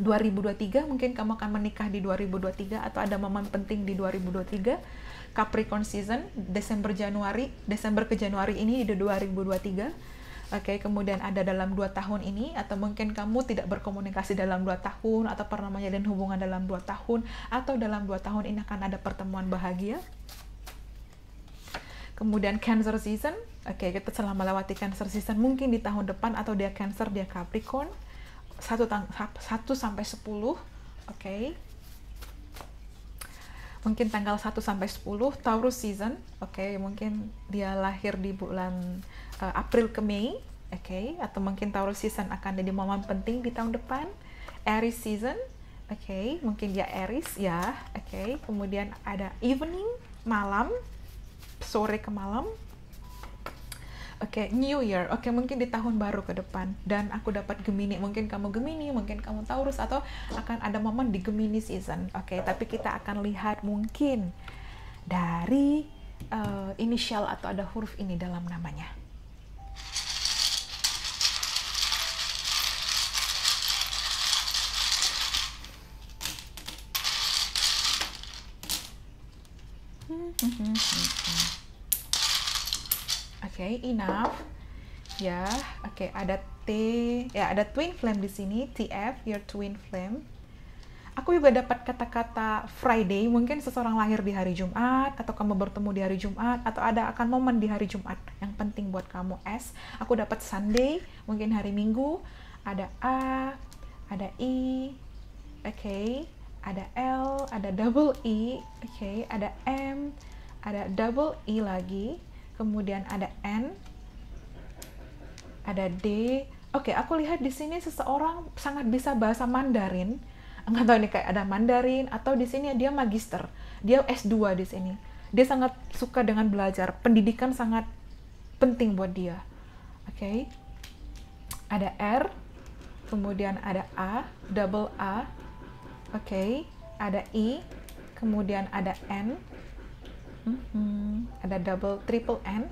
2023 mungkin kamu akan menikah di 2023 atau ada momen penting di 2023 Capricorn season Desember Januari Desember ke Januari ini di 2023 Oke, okay, kemudian ada dalam dua tahun ini, atau mungkin kamu tidak berkomunikasi dalam dua tahun, atau pernah menjalin hubungan dalam dua tahun, atau dalam dua tahun ini akan ada pertemuan bahagia. Kemudian Cancer season, oke, okay, kita telah melewati Cancer season mungkin di tahun depan, atau dia Cancer, dia Capricorn, satu, satu sampai sepuluh, oke. Okay mungkin tanggal 1 sampai 10 Taurus season, oke, okay, mungkin dia lahir di bulan uh, April ke Mei, oke, okay, atau mungkin Taurus season akan jadi momen penting di tahun depan. Aries season, oke, okay, mungkin dia Aries ya, oke. Okay. Kemudian ada evening, malam, sore ke malam, Oke, okay, New Year. Oke, okay, mungkin di tahun baru ke depan. Dan aku dapat Gemini. Mungkin kamu Gemini, mungkin kamu Taurus atau akan ada momen di Gemini season. Oke, okay, tapi kita akan lihat mungkin dari uh, inisial atau ada huruf ini dalam namanya. Hmm, hmm, hmm, Oke, okay, enough. Ya, oke, okay, ada T, ya ada twin flame di sini, TF, your twin flame. Aku juga dapat kata-kata Friday, mungkin seseorang lahir di hari Jumat, atau kamu bertemu di hari Jumat, atau ada akan momen di hari Jumat yang penting buat kamu S. Aku dapat Sunday, mungkin hari Minggu, ada A, ada I, oke, okay. ada L, ada double E, oke, okay. ada M, ada double E lagi, kemudian ada N, ada D. Oke, aku lihat di sini seseorang sangat bisa bahasa Mandarin. Enggak tahu nih kayak ada Mandarin atau di sini dia magister, dia S2 di sini. Dia sangat suka dengan belajar, pendidikan sangat penting buat dia. Oke. Ada R, kemudian ada A, double A. Oke, ada I, kemudian ada N. Mm -hmm. Ada double triple N.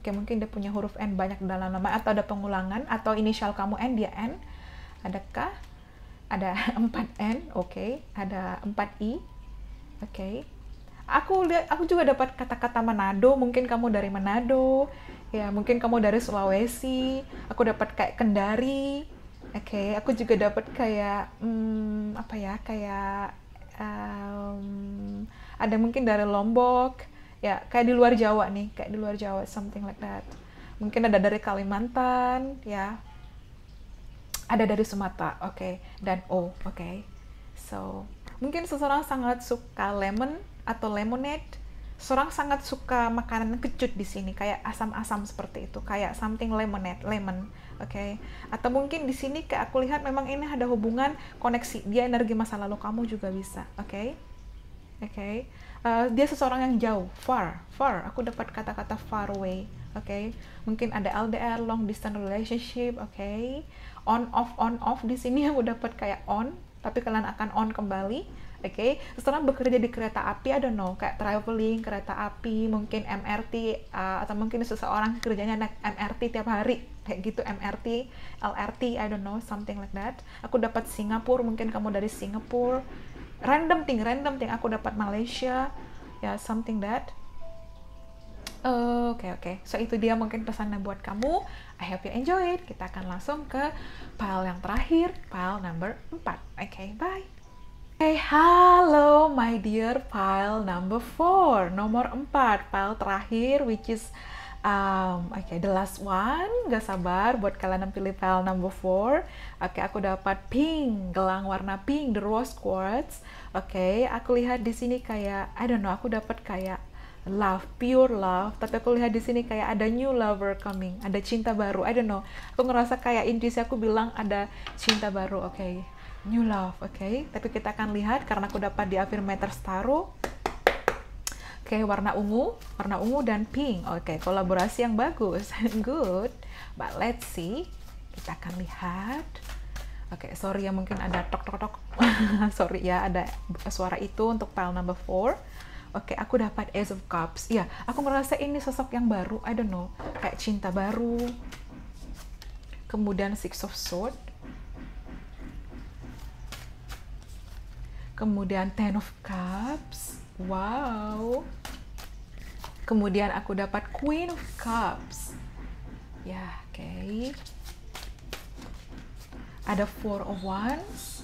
Oke, mungkin dia punya huruf N banyak dalam nama atau ada pengulangan atau inisial kamu N dia N. Ada K, ada 4N, oke. Okay. Ada 4I. Oke. Okay. Aku lihat aku juga dapat kata-kata Manado, mungkin kamu dari Manado ya mungkin kamu dari Sulawesi aku dapat kayak Kendari oke okay, aku juga dapat kayak hmm, apa ya kayak um, ada mungkin dari Lombok ya kayak di luar Jawa nih kayak di luar Jawa something like that mungkin ada dari Kalimantan ya ada dari Sumatera oke okay. dan O oke okay. so mungkin seseorang sangat suka lemon atau lemonade seorang sangat suka makanan kecut di sini kayak asam-asam seperti itu kayak something lemonade lemon oke okay? atau mungkin di sini kayak aku lihat memang ini ada hubungan koneksi dia energi masa lalu kamu juga bisa oke okay? oke? Uh, dia seseorang yang jauh far far aku dapat kata-kata far away oke okay? mungkin ada LDR long distance relationship oke okay? on off on off di sini aku dapat kayak on tapi kalian akan on kembali oke okay? setelah bekerja di kereta api don't know kayak traveling kereta api mungkin MRT uh, atau mungkin seseorang kerjanya naik MRT tiap hari kayak gitu MRT LRT I don't know something like that aku dapat Singapura mungkin kamu dari Singapura random thing random thing aku dapat Malaysia ya yeah, something that Oke okay, oke, okay. so itu dia mungkin pesannya buat kamu. I hope you enjoy it. Kita akan langsung ke file yang terakhir, file number 4. Oke, okay, bye. Hey, halo my dear file number 4, nomor 4, file terakhir which is um, oke okay, the last one, gak sabar buat kalian yang pilih file number 4. Oke, okay, aku dapat pink, gelang warna pink, the rose quartz. Oke, okay, aku lihat di sini kayak I don't know, aku dapat kayak love, pure love. Tapi aku lihat di sini kayak ada new lover coming, ada cinta baru. I don't know. Aku ngerasa kayak intuisi aku bilang ada cinta baru. Oke. Okay new love, oke? Okay? Tapi kita akan lihat karena aku dapat di affirmator Staro. Oke, okay, warna ungu, warna ungu dan pink. Oke, okay, kolaborasi yang bagus. Good. But let's see. Kita akan lihat. Oke, okay, sorry ya mungkin ada tok tok tok. sorry ya ada suara itu untuk file number 4. Oke, okay, aku dapat Ace of Cups. Iya, aku merasa ini sosok yang baru. I don't know, kayak cinta baru. Kemudian Six of Swords kemudian Ten of Cups, wow. Kemudian aku dapat Queen of Cups, ya, oke. Okay. Ada Four of Wands,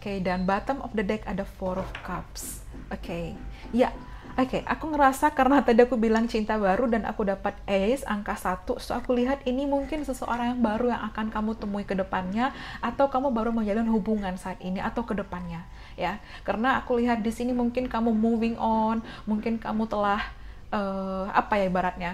oke, okay, dan bottom of the deck ada Four of Cups, oke. Okay. Ya, Oke, okay, aku ngerasa karena tadi aku bilang cinta baru dan aku dapat Ace angka satu, so aku lihat ini mungkin seseorang yang baru yang akan kamu temui ke depannya atau kamu baru menjalin hubungan saat ini atau ke depannya, ya. Karena aku lihat di sini mungkin kamu moving on, mungkin kamu telah uh, apa ya ibaratnya?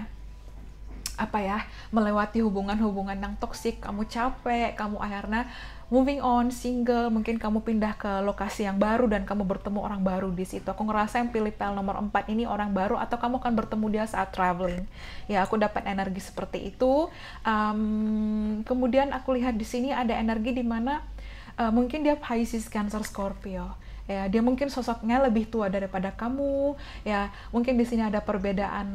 apa ya melewati hubungan-hubungan yang toksik kamu capek kamu akhirnya moving on, single, mungkin kamu pindah ke lokasi yang baru dan kamu bertemu orang baru di situ. Aku ngerasa yang pilih pel nomor 4 ini orang baru atau kamu akan bertemu dia saat traveling. Ya, aku dapat energi seperti itu. Um, kemudian aku lihat di sini ada energi di mana uh, mungkin dia Pisces, Cancer, Scorpio ya dia mungkin sosoknya lebih tua daripada kamu ya mungkin di sini ada perbedaan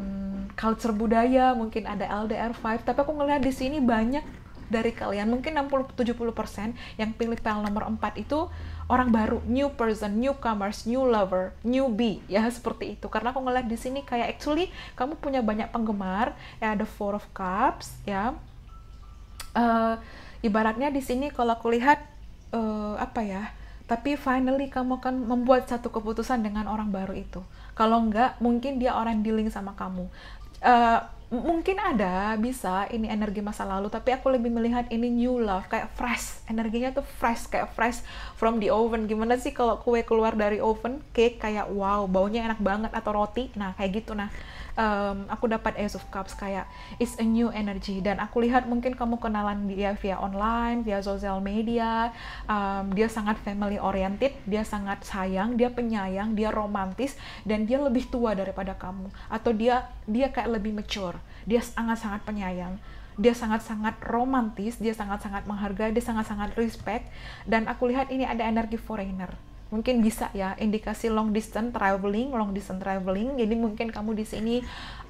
culture budaya mungkin ada LDR 5 tapi aku ngelihat di sini banyak dari kalian mungkin 60-70% yang pilih pel nomor 4 itu orang baru, new person, newcomers, new lover, newbie ya seperti itu. Karena aku ngeliat di sini kayak actually kamu punya banyak penggemar, ya ada Four of Cups ya. Uh, ibaratnya di sini kalau aku lihat uh, apa ya? Tapi finally kamu akan membuat satu keputusan dengan orang baru itu. Kalau enggak, mungkin dia orang dealing sama kamu. Uh, mungkin ada bisa ini energi masa lalu tapi aku lebih melihat ini new love kayak fresh energinya tuh fresh kayak fresh from the oven gimana sih kalau kue keluar dari oven cake kayak wow baunya enak banget atau roti nah kayak gitu nah um, aku dapat Ace of Cups kayak it's a new energy. Dan aku lihat mungkin kamu kenalan dia via online, via sosial media, um, dia sangat family oriented, dia sangat sayang, dia penyayang, dia romantis dan dia lebih tua daripada kamu. Atau dia dia kayak lebih mature, dia sangat-sangat penyayang. Dia sangat-sangat romantis, dia sangat-sangat menghargai, dia sangat-sangat respect, dan aku lihat ini ada energi foreigner mungkin bisa ya indikasi long distance traveling, long distance traveling. Jadi mungkin kamu di sini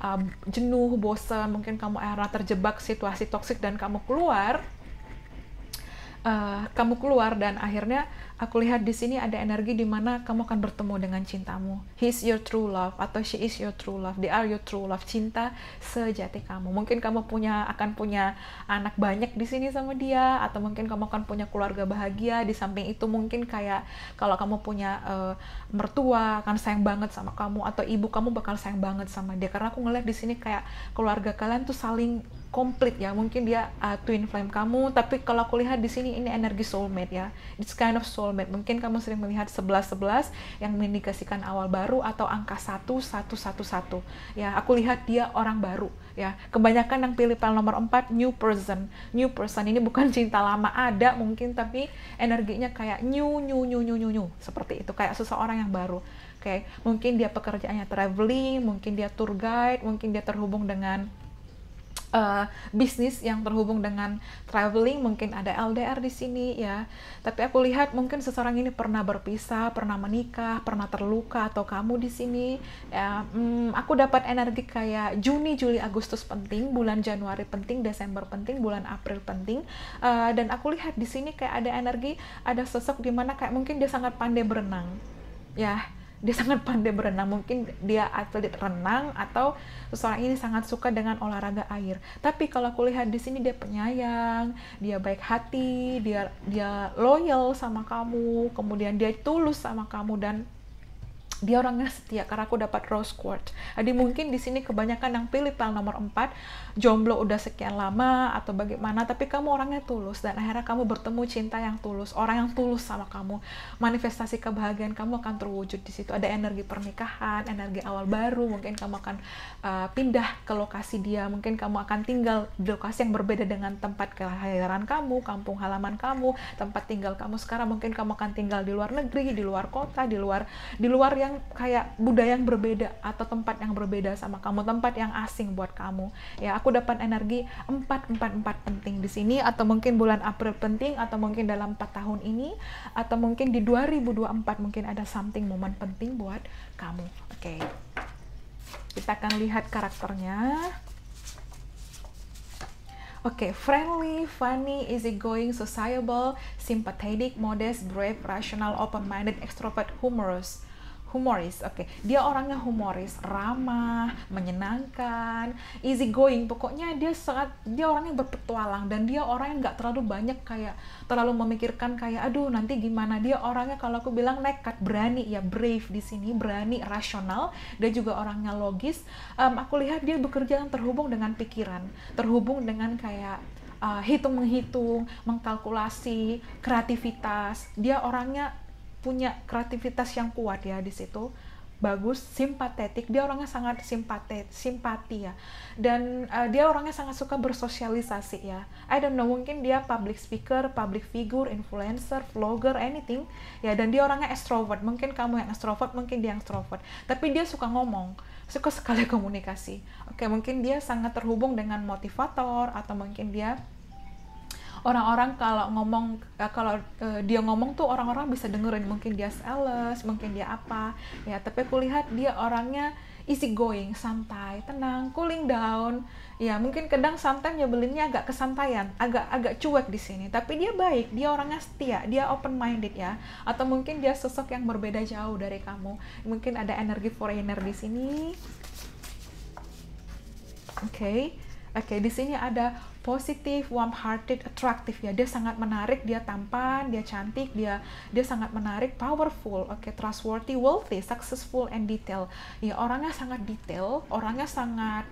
uh, jenuh, bosan, mungkin kamu era terjebak situasi toksik dan kamu keluar uh, kamu keluar dan akhirnya aku lihat di sini ada energi di mana kamu akan bertemu dengan cintamu. He's your true love atau she is your true love. They are your true love. Cinta sejati kamu. Mungkin kamu punya akan punya anak banyak di sini sama dia atau mungkin kamu akan punya keluarga bahagia. Di samping itu mungkin kayak kalau kamu punya uh, mertua akan sayang banget sama kamu atau ibu kamu bakal sayang banget sama dia karena aku ngeliat di sini kayak keluarga kalian tuh saling komplit ya mungkin dia uh, twin flame kamu tapi kalau aku lihat di sini ini energi soulmate ya it's kind of soulmate mungkin kamu sering melihat 11 11 yang mengindikasikan awal baru atau angka 1111 ya aku lihat dia orang baru ya kebanyakan yang pilih file nomor 4 new person new person ini bukan cinta lama ada mungkin tapi energinya kayak new new new new new, new. seperti itu kayak seseorang yang baru oke okay. mungkin dia pekerjaannya traveling mungkin dia tour guide mungkin dia terhubung dengan uh, bisnis yang terhubung dengan traveling mungkin ada LDR di sini ya. Tapi aku lihat mungkin seseorang ini pernah berpisah pernah menikah pernah terluka atau kamu di sini. Ya hmm, aku dapat energi kayak Juni Juli Agustus penting bulan Januari penting Desember penting bulan April penting. Uh, dan aku lihat di sini kayak ada energi ada sosok di mana kayak mungkin dia sangat pandai berenang ya dia sangat pandai berenang. Mungkin dia atlet renang atau seseorang ini sangat suka dengan olahraga air. Tapi kalau aku lihat di sini dia penyayang dia baik hati dia dia loyal sama kamu kemudian dia tulus sama kamu dan dia orangnya setia karena aku dapat rose quartz. Jadi mungkin di sini kebanyakan yang pilih pil nomor 4 jomblo udah sekian lama atau bagaimana tapi kamu orangnya tulus dan akhirnya kamu bertemu cinta yang tulus, orang yang tulus sama kamu. Manifestasi kebahagiaan kamu akan terwujud di situ. Ada energi pernikahan, energi awal baru, mungkin kamu akan uh, pindah ke lokasi dia, mungkin kamu akan tinggal di lokasi yang berbeda dengan tempat kelahiran kamu, kampung halaman kamu, tempat tinggal kamu sekarang mungkin kamu akan tinggal di luar negeri, di luar kota, di luar di luar yang yang kayak budaya yang berbeda atau tempat yang berbeda sama kamu, tempat yang asing buat kamu. Ya, aku dapat energi 444 penting di sini atau mungkin bulan April penting atau mungkin dalam 4 tahun ini atau mungkin di 2024 mungkin ada something momen penting buat kamu. Oke. Okay. Kita akan lihat karakternya. Oke, okay, friendly, funny, easygoing, sociable, sympathetic, modest, brave, rational, open-minded, extrovert, humorous humoris oke. Okay. dia orangnya humoris ramah menyenangkan easy going. Pokoknya dia sangat dia orangnya berpetualang dan dia orang yang nggak terlalu banyak kayak terlalu memikirkan kayak aduh nanti gimana? Dia orangnya kalau aku bilang nekat berani. Ya brave di sini berani rasional. Dia juga orangnya logis. Um, aku lihat dia bekerja yang terhubung dengan pikiran terhubung dengan kayak uh, hitung menghitung mengkalkulasi kreativitas. Dia orangnya punya kreativitas yang kuat ya di situ. Bagus simpatetik. Dia orangnya sangat simpatet simpati ya. Dan uh, dia orangnya sangat suka bersosialisasi ya. I don't know mungkin dia public speaker public figure influencer vlogger anything. Ya dan dia orangnya extrovert. Mungkin kamu yang extrovert mungkin dia yang extrovert. Tapi dia suka ngomong suka sekali komunikasi. Oke mungkin dia sangat terhubung dengan motivator atau mungkin dia orang-orang kalau ngomong uh, kalau uh, dia ngomong tuh orang-orang bisa dengerin. Mungkin dia sales mungkin dia apa. Ya tapi aku lihat dia orangnya easy going santai tenang cooling down. Ya mungkin kadang santai nyebelinnya agak kesantaian agak agak cuek di sini. Tapi dia baik dia orangnya setia dia open minded ya. Atau mungkin dia sosok yang berbeda jauh dari kamu. Mungkin ada energi foreigner di sini. Oke. okay. Oke, okay, di sini ada positif, warm hearted, attractive ya. Dia sangat menarik, dia tampan, dia cantik, dia dia sangat menarik, powerful, oke, okay, trustworthy, wealthy, successful and detail. Ya, orangnya sangat detail, orangnya sangat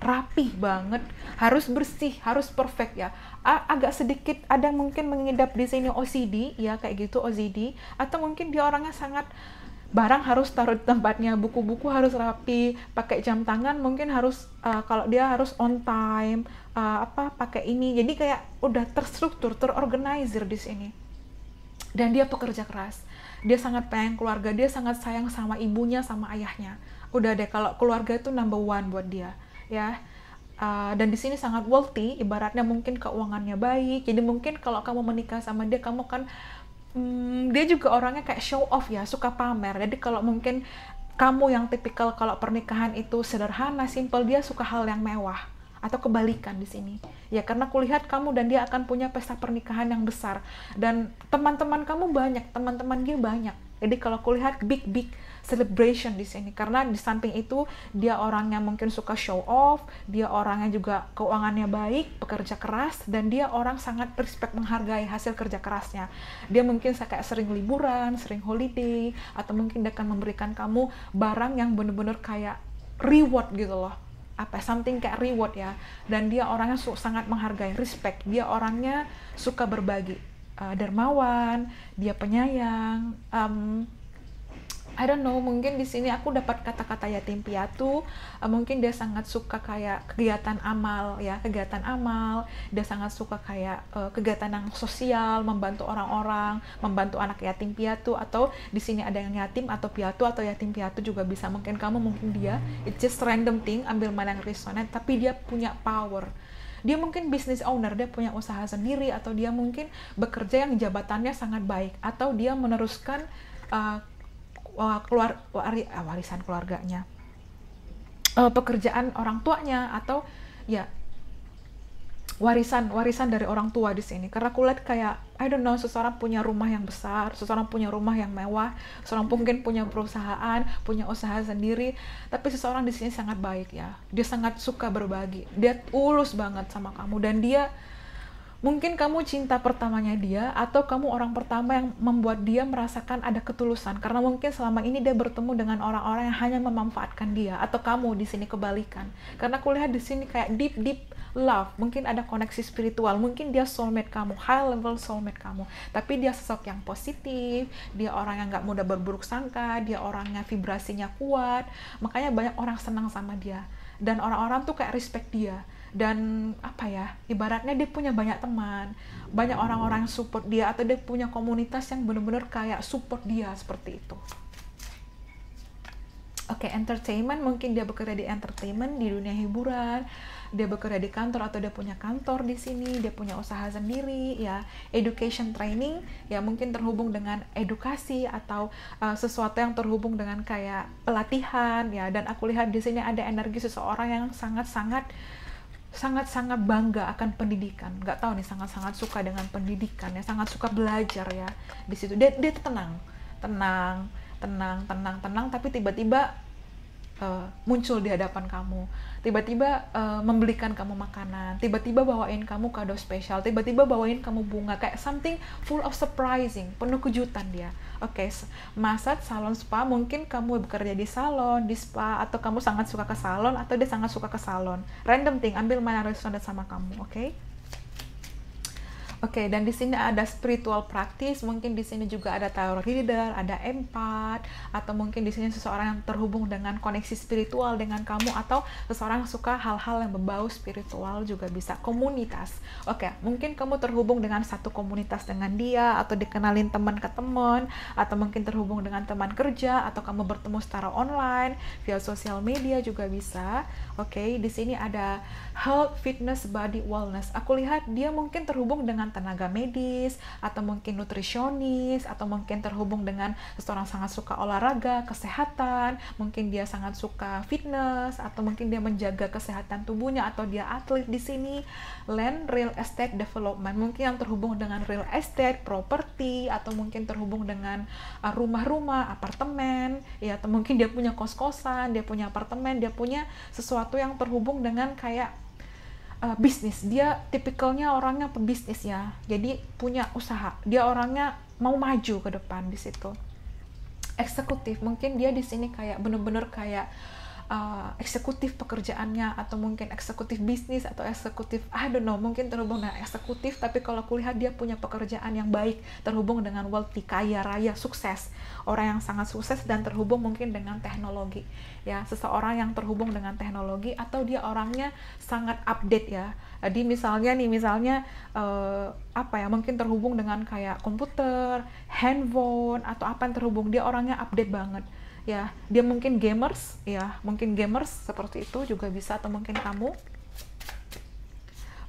rapih banget, harus bersih, harus perfect ya. Agak sedikit ada mungkin mengidap di sini OCD ya kayak gitu OCD atau mungkin dia orangnya sangat barang harus taruh di tempatnya, buku-buku harus rapi, pakai jam tangan mungkin harus uh, kalau dia harus on time, uh, apa pakai ini. Jadi kayak udah terstruktur, terorganizer di sini. Dan dia pekerja keras. Dia sangat pengen keluarga, dia sangat sayang sama ibunya, sama ayahnya. Udah deh kalau keluarga itu number one buat dia, ya. Uh, dan di sini sangat wealthy, ibaratnya mungkin keuangannya baik. Jadi mungkin kalau kamu menikah sama dia, kamu kan hmm, dia juga orangnya kayak show off ya, suka pamer. Jadi kalau mungkin kamu yang tipikal kalau pernikahan itu sederhana, simple, dia suka hal yang mewah atau kebalikan di sini. Ya karena kulihat kamu dan dia akan punya pesta pernikahan yang besar dan teman-teman kamu banyak, teman-teman dia banyak. Jadi kalau kulihat big big celebration di sini. Karena di samping itu dia orangnya mungkin suka show off, dia orangnya juga keuangannya baik, pekerja keras dan dia orang sangat respect menghargai hasil kerja kerasnya. Dia mungkin kayak sering liburan, sering holiday atau mungkin dia akan memberikan kamu barang yang bener-bener kayak reward gitu loh. Apa something kayak reward ya. Dan dia orangnya sangat menghargai respect. Dia orangnya suka berbagi uh, dermawan dia penyayang um, I don't know, mungkin di sini aku dapat kata-kata yatim piatu, uh, mungkin dia sangat suka kayak kegiatan amal ya, kegiatan amal, dia sangat suka kayak uh, kegiatan yang sosial, membantu orang-orang, membantu anak yatim piatu atau di sini ada yang yatim atau piatu atau yatim piatu juga bisa. Mungkin kamu mungkin dia, it's just random thing, ambil mana yang resonate, tapi dia punya power. Dia mungkin business owner, dia punya usaha sendiri atau dia mungkin bekerja yang jabatannya sangat baik atau dia meneruskan uh, keluar ah, warisan keluarganya. Uh, pekerjaan orang tuanya atau ya warisan warisan dari orang tua di sini. Karena kulihat kayak I don't know seseorang punya rumah yang besar seseorang punya rumah yang mewah seseorang mungkin punya perusahaan punya usaha sendiri tapi seseorang di sini sangat baik ya. Dia sangat suka berbagi. Dia tulus banget sama kamu dan dia Mungkin kamu cinta pertamanya dia atau kamu orang pertama yang membuat dia merasakan ada ketulusan. Karena mungkin selama ini dia bertemu dengan orang-orang yang hanya memanfaatkan dia atau kamu di sini kebalikan. Karena kulihat di sini kayak deep deep love, mungkin ada koneksi spiritual, mungkin dia soulmate kamu, high level soulmate kamu. Tapi dia sosok yang positif, dia orang yang nggak mudah berburuk sangka, dia orangnya vibrasinya kuat, makanya banyak orang senang sama dia. Dan orang-orang tuh kayak respect dia dan apa ya ibaratnya dia punya banyak teman banyak orang-orang yang support dia atau dia punya komunitas yang benar-benar kayak support dia seperti itu Oke, okay, entertainment mungkin dia bekerja di entertainment di dunia hiburan, dia bekerja di kantor atau dia punya kantor di sini, dia punya usaha sendiri, ya. Education training ya mungkin terhubung dengan edukasi atau uh, sesuatu yang terhubung dengan kayak pelatihan, ya. Dan aku lihat di sini ada energi seseorang yang sangat-sangat sangat-sangat bangga akan pendidikan. Nggak tahu nih sangat-sangat suka dengan pendidikan ya sangat suka belajar ya di situ. Dia dia tenang tenang tenang tenang tenang tapi tiba-tiba uh, muncul di hadapan kamu tiba-tiba uh, membelikan kamu makanan, tiba-tiba bawain kamu kado spesial, tiba-tiba bawain kamu bunga, kayak something full of surprising, penuh kejutan dia. Oke, okay, massage salon spa mungkin kamu bekerja di salon, di spa, atau kamu sangat suka ke salon, atau dia sangat suka ke salon. Random thing, ambil mana resonate sama kamu, oke? Okay? Oke, okay, dan di sini ada spiritual practice, mungkin di sini juga ada tarot reader, ada empat, atau mungkin di sini seseorang yang terhubung dengan koneksi spiritual dengan kamu, atau seseorang yang suka hal-hal yang berbau spiritual juga bisa. Komunitas, oke, okay, mungkin kamu terhubung dengan satu komunitas dengan dia, atau dikenalin teman ke teman, atau mungkin terhubung dengan teman kerja, atau kamu bertemu secara online via sosial media juga bisa. Oke, okay, di sini ada health, fitness, body, wellness. Aku lihat dia mungkin terhubung dengan tenaga medis atau mungkin nutrisionis atau mungkin terhubung dengan seseorang sangat suka olahraga, kesehatan, mungkin dia sangat suka fitness atau mungkin dia menjaga kesehatan tubuhnya atau dia atlet di sini. Land real estate development mungkin yang terhubung dengan real estate, property atau mungkin terhubung dengan uh, rumah-rumah, apartemen, ya atau mungkin dia punya kos-kosan, dia punya apartemen, dia punya sesuatu yang terhubung dengan kayak uh, bisnis. Dia tipikalnya orangnya pebisnis ya. Jadi punya usaha. Dia orangnya mau maju ke depan di situ. Eksekutif. Mungkin dia di sini kayak bener-bener kayak uh, eksekutif pekerjaannya atau mungkin eksekutif bisnis atau eksekutif I don't know mungkin terhubung dengan eksekutif tapi kalau kulihat dia punya pekerjaan yang baik terhubung dengan wealthy kaya raya sukses. Orang yang sangat sukses dan terhubung mungkin dengan teknologi ya seseorang yang terhubung dengan teknologi atau dia orangnya sangat update ya. Jadi misalnya nih misalnya uh, apa ya mungkin terhubung dengan kayak komputer handphone atau apa yang terhubung dia orangnya update banget. Ya dia mungkin gamers ya mungkin gamers seperti itu juga bisa atau mungkin kamu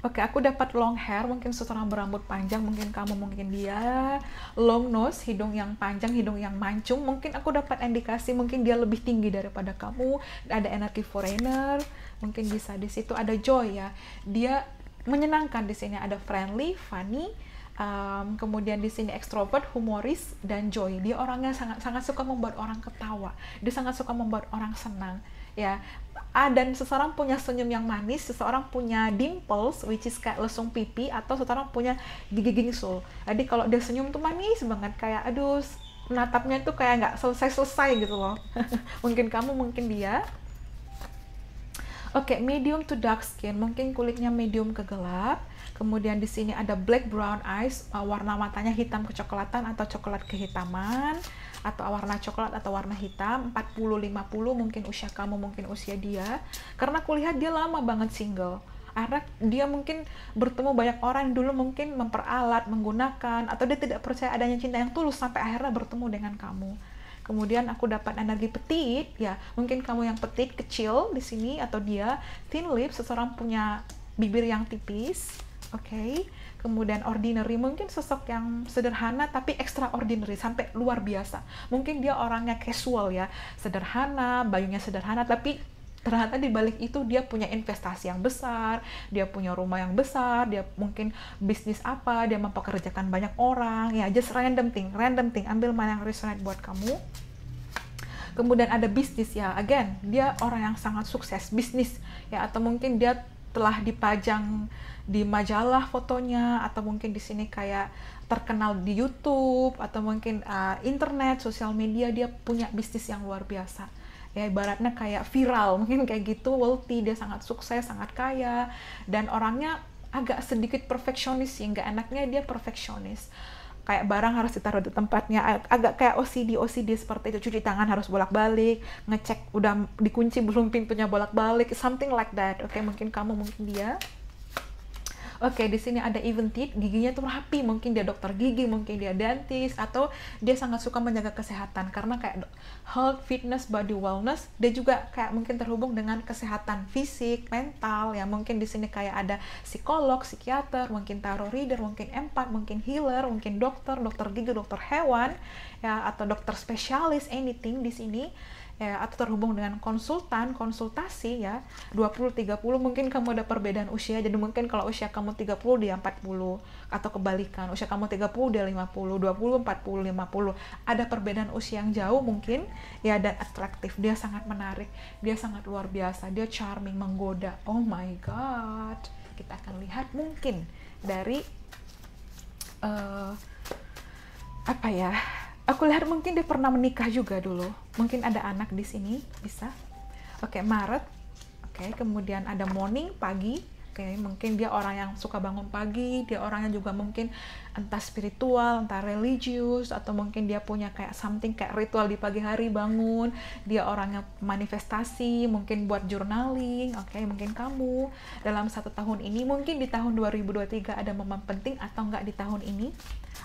Oke, aku dapat long hair, mungkin seseorang berambut panjang, mungkin kamu, mungkin dia. Long nose, hidung yang panjang, hidung yang mancung, mungkin aku dapat indikasi mungkin dia lebih tinggi daripada kamu. Ada energi foreigner, mungkin bisa di situ ada joy ya. Dia menyenangkan di sini ada friendly, funny, um, kemudian di sini ekstrovert, humoris dan joy. Dia orangnya sangat sangat suka membuat orang ketawa. Dia sangat suka membuat orang senang. Ya, ah, dan seseorang punya senyum yang manis, seseorang punya dimples, which is kayak lesung pipi, atau seseorang punya gigi gingsul. Jadi kalau dia senyum tuh manis banget, kayak aduh natapnya tuh kayak nggak selesai-selesai gitu loh. mungkin kamu, mungkin dia. Oke, okay, medium to dark skin, mungkin kulitnya medium ke gelap. Kemudian di sini ada black brown eyes, uh, warna matanya hitam kecoklatan atau coklat kehitaman atau warna coklat atau warna hitam 40 50 mungkin usia kamu mungkin usia dia. Karena kulihat dia lama banget single. Karena dia mungkin bertemu banyak orang dulu mungkin memperalat menggunakan atau dia tidak percaya adanya cinta yang tulus sampai akhirnya bertemu dengan kamu. Kemudian aku dapat energi petit ya mungkin kamu yang petit kecil di sini atau dia thin lips seseorang punya bibir yang tipis oke. okay? Kemudian ordinary. Mungkin sosok yang sederhana tapi extraordinary sampai luar biasa. Mungkin dia orangnya casual ya sederhana bayunya sederhana tapi ternyata di balik itu dia punya investasi yang besar, dia punya rumah yang besar, dia mungkin bisnis apa, dia mempekerjakan banyak orang, ya just random thing, random thing, ambil mana yang resonate buat kamu. Kemudian ada bisnis ya, again, dia orang yang sangat sukses bisnis ya atau mungkin dia telah dipajang di majalah fotonya atau mungkin di sini kayak terkenal di YouTube atau mungkin uh, internet, sosial media dia punya bisnis yang luar biasa. Ya ibaratnya kayak viral mungkin kayak gitu wealthy dia sangat sukses sangat kaya dan orangnya agak sedikit perfeksionis sehingga enaknya dia perfeksionis. Kayak barang harus ditaruh di tempatnya agak kayak OCD OCD seperti itu cuci tangan harus bolak-balik ngecek udah dikunci belum pintunya bolak-balik something like that. Oke okay, mungkin kamu mungkin dia Oke, di sini ada even teeth, giginya tuh rapi, mungkin dia dokter gigi, mungkin dia dentist, atau dia sangat suka menjaga kesehatan. Karena kayak health, fitness, body wellness, dia juga kayak mungkin terhubung dengan kesehatan fisik, mental, ya mungkin di sini kayak ada psikolog, psikiater, mungkin tarot reader, mungkin empat, mungkin healer, mungkin dokter, dokter gigi, dokter hewan, ya atau dokter spesialis, anything di sini ya atau terhubung dengan konsultan konsultasi ya 20 30 mungkin kamu ada perbedaan usia jadi mungkin kalau usia kamu 30 dia 40 atau kebalikan usia kamu 30 dia 50 20 40 50 ada perbedaan usia yang jauh mungkin ya dan atraktif dia sangat menarik dia sangat luar biasa dia charming menggoda. Oh my god. Kita akan lihat mungkin dari uh, apa ya aku lihat mungkin dia pernah menikah juga dulu. Mungkin ada anak di sini bisa. Oke okay, Maret. Oke okay, kemudian ada morning pagi. Oke okay, mungkin dia orang yang suka bangun pagi dia orangnya juga mungkin entah spiritual entah religius atau mungkin dia punya kayak something kayak ritual di pagi hari bangun. Dia orangnya manifestasi mungkin buat journaling. Oke okay, mungkin kamu. Dalam satu tahun ini mungkin di tahun 2023 ada momen penting atau enggak di tahun ini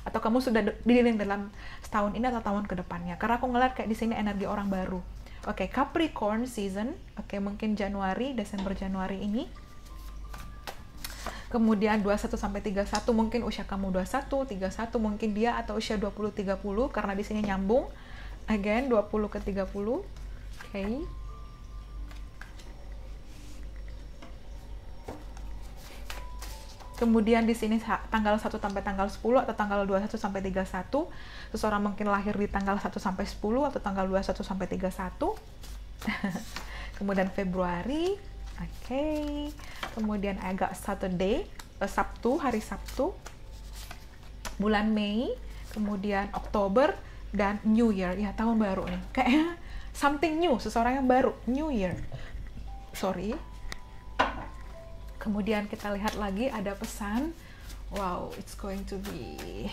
atau kamu sudah dealing dalam setahun ini atau tahun ke depannya karena aku ngeliat kayak di sini energi orang baru. Oke okay, Capricorn season. Oke okay, mungkin Januari Desember Januari ini. Kemudian 21 sampai 31 mungkin usia kamu 21 31 mungkin dia atau usia 20 30 karena di sini nyambung. Again 20 ke 30 oke. okay. Kemudian di sini tanggal 1 sampai tanggal 10 atau tanggal 21 sampai 31. Seseorang mungkin lahir di tanggal 1 sampai 10 atau tanggal 21 sampai 31. Kemudian Februari. Oke. Okay. Kemudian agak Saturday, uh, Sabtu, hari Sabtu. Bulan Mei, kemudian Oktober dan New Year, ya tahun baru nih. Kayaknya something new seseorang yang baru new year sorry kemudian kita lihat lagi ada pesan. Wow it's going to be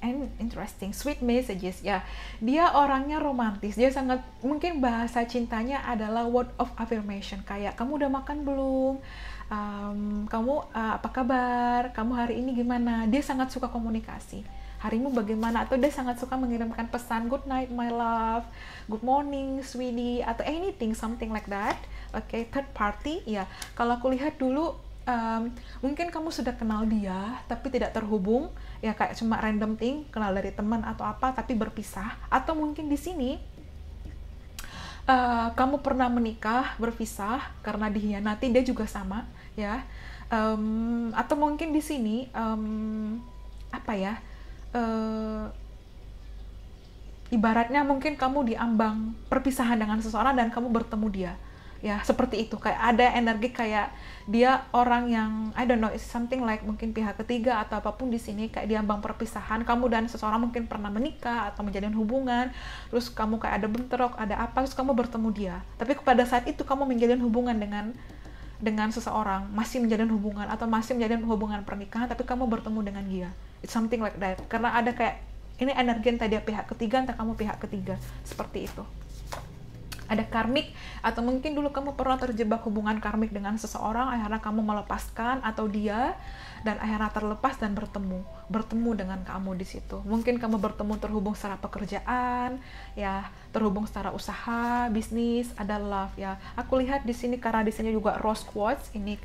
and interesting. Sweet messages ya. Dia orangnya romantis. Dia sangat mungkin bahasa cintanya adalah word of affirmation. Kayak kamu udah makan belum? Um, kamu uh, apa kabar? Kamu hari ini gimana? Dia sangat suka komunikasi. Harimu bagaimana? Atau dia sangat suka mengirimkan pesan good night my love. Good morning sweetie. Atau anything something like that. Oke okay, third party ya. Kalau aku lihat dulu um, mungkin kamu sudah kenal dia tapi tidak terhubung. Ya kayak cuma random thing kenal dari teman atau apa tapi berpisah. Atau mungkin di sini uh, kamu pernah menikah berpisah karena dihianati dia juga sama ya. Um, atau mungkin di sini um, apa ya uh, ibaratnya mungkin kamu diambang perpisahan dengan seseorang dan kamu bertemu dia ya seperti itu. Kayak ada energi kayak dia orang yang I don't know it's something like mungkin pihak ketiga atau apa pun di sini kayak diambang perpisahan kamu dan seseorang mungkin pernah menikah atau menjalin hubungan terus kamu kayak ada bentrok ada apa terus kamu bertemu dia. Tapi pada saat itu kamu menjalin hubungan dengan dengan seseorang. Masih menjalin hubungan atau masih menjalin hubungan pernikahan tapi kamu bertemu dengan dia. It's something like that. Karena ada kayak ini energi entah dia pihak ketiga entah kamu pihak ketiga. Seperti itu ada karmik atau mungkin dulu kamu pernah terjebak hubungan karmik dengan seseorang akhirnya kamu melepaskan atau dia dan akhirnya terlepas dan bertemu bertemu dengan kamu di situ. Mungkin kamu bertemu terhubung secara pekerjaan ya terhubung secara usaha bisnis ada love ya. Aku lihat di sini karena sini juga rose quartz ini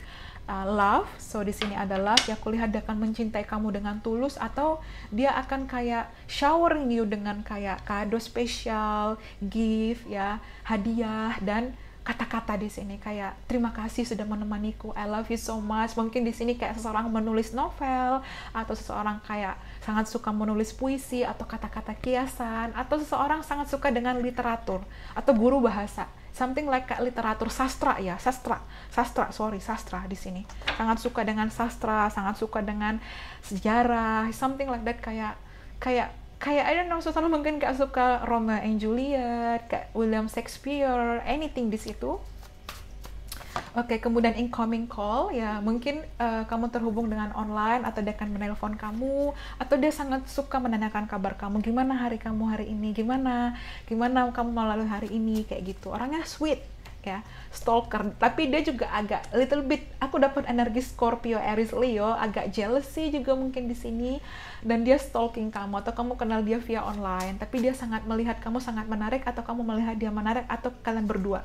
uh, love. So di sini ada love. Ya aku lihat dia akan mencintai kamu dengan tulus atau dia akan kayak showering you dengan kayak kado spesial, gift ya, hadiah dan kata-kata di sini kayak terima kasih sudah menemaniku I love you so much mungkin di sini kayak seseorang menulis novel atau seseorang kayak sangat suka menulis puisi atau kata-kata kiasan atau seseorang sangat suka dengan literatur atau guru bahasa something like kayak literatur sastra ya sastra sastra sorry sastra di sini. Sangat suka dengan sastra sangat suka dengan sejarah something like that kayak kayak kayak I don't know sesuatu mungkin kayak suka Romeo and Juliet kayak William Shakespeare anything di situ Oke, kemudian incoming call ya. Mungkin uh, kamu terhubung dengan online atau dia akan menelpon kamu atau dia sangat suka menanyakan kabar kamu. Gimana hari kamu hari ini? Gimana? Gimana kamu melalui hari ini? Kayak gitu. Orangnya sweet ya. Stalker. Tapi dia juga agak little bit aku dapat energi Scorpio Aries Leo. Agak jealousy juga mungkin di sini. Dan dia stalking kamu atau kamu kenal dia via online. Tapi dia sangat melihat kamu sangat menarik atau kamu melihat dia menarik atau kalian berdua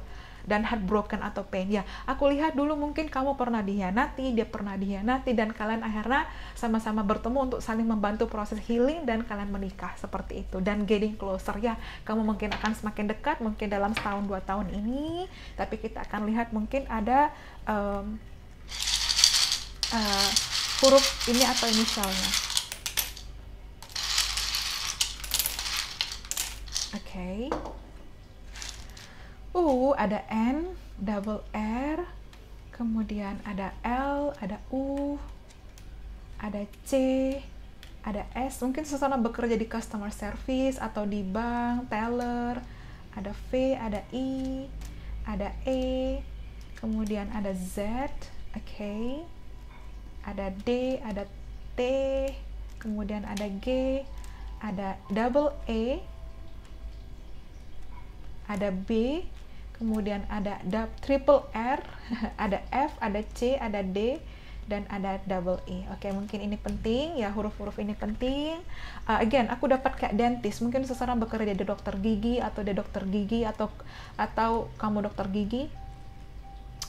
dan heartbroken atau pain. Ya aku lihat dulu mungkin kamu pernah dihianati dia pernah dihianati dan kalian akhirnya sama-sama bertemu untuk saling membantu proses healing dan kalian menikah. Seperti itu. Dan getting closer ya. Kamu mungkin akan semakin dekat mungkin dalam setahun dua tahun ini. Tapi kita akan lihat mungkin ada um, uh, huruf ini atau inisialnya. Oke. okay. U ada N, double R, kemudian ada L, ada U, ada C, ada S. Mungkin seseorang bekerja di customer service atau di bank, teller, ada V, ada I, ada E, kemudian ada Z, oke, okay. ada D, ada T, kemudian ada G, ada double E, ada B, kemudian ada triple R, ada F, ada C, ada D, dan ada double E. Oke, mungkin ini penting ya huruf-huruf ini penting. Uh, again, aku dapat kayak dentist. Mungkin seseorang bekerja di dokter gigi atau di dokter gigi atau atau kamu dokter gigi.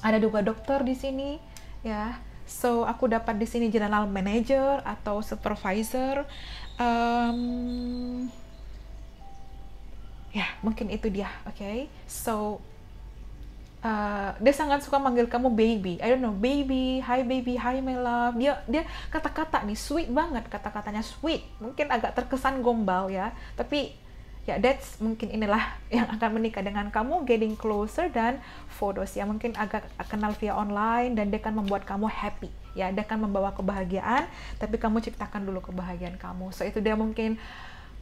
Ada juga dokter di sini ya. So aku dapat di sini general manager atau supervisor. Um, ya mungkin itu dia. Oke, okay? so Uh, dia sangat suka manggil kamu baby. I don't know, baby, hi baby, hi my love. Dia dia kata-kata nih sweet banget, kata-katanya sweet. Mungkin agak terkesan gombal ya, tapi ya that's mungkin inilah yang akan menikah dengan kamu getting closer dan photos ya mungkin agak kenal via online dan dia akan membuat kamu happy ya dia akan membawa kebahagiaan tapi kamu ciptakan dulu kebahagiaan kamu so itu dia mungkin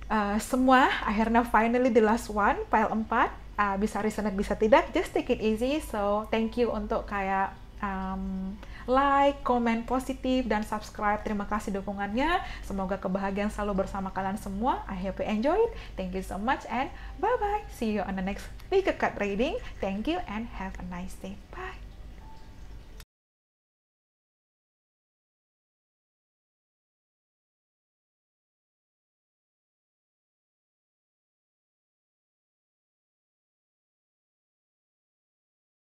uh, semua akhirnya finally the last one file 4 uh, bisa resonate bisa tidak just take it easy so thank you untuk kayak um, like, komen positif dan subscribe. Terima kasih dukungannya. Semoga kebahagiaan selalu bersama kalian semua. I hope you enjoy it. Thank you so much and bye bye. See you on the next Big Cut reading. Thank you and have a nice day. Bye.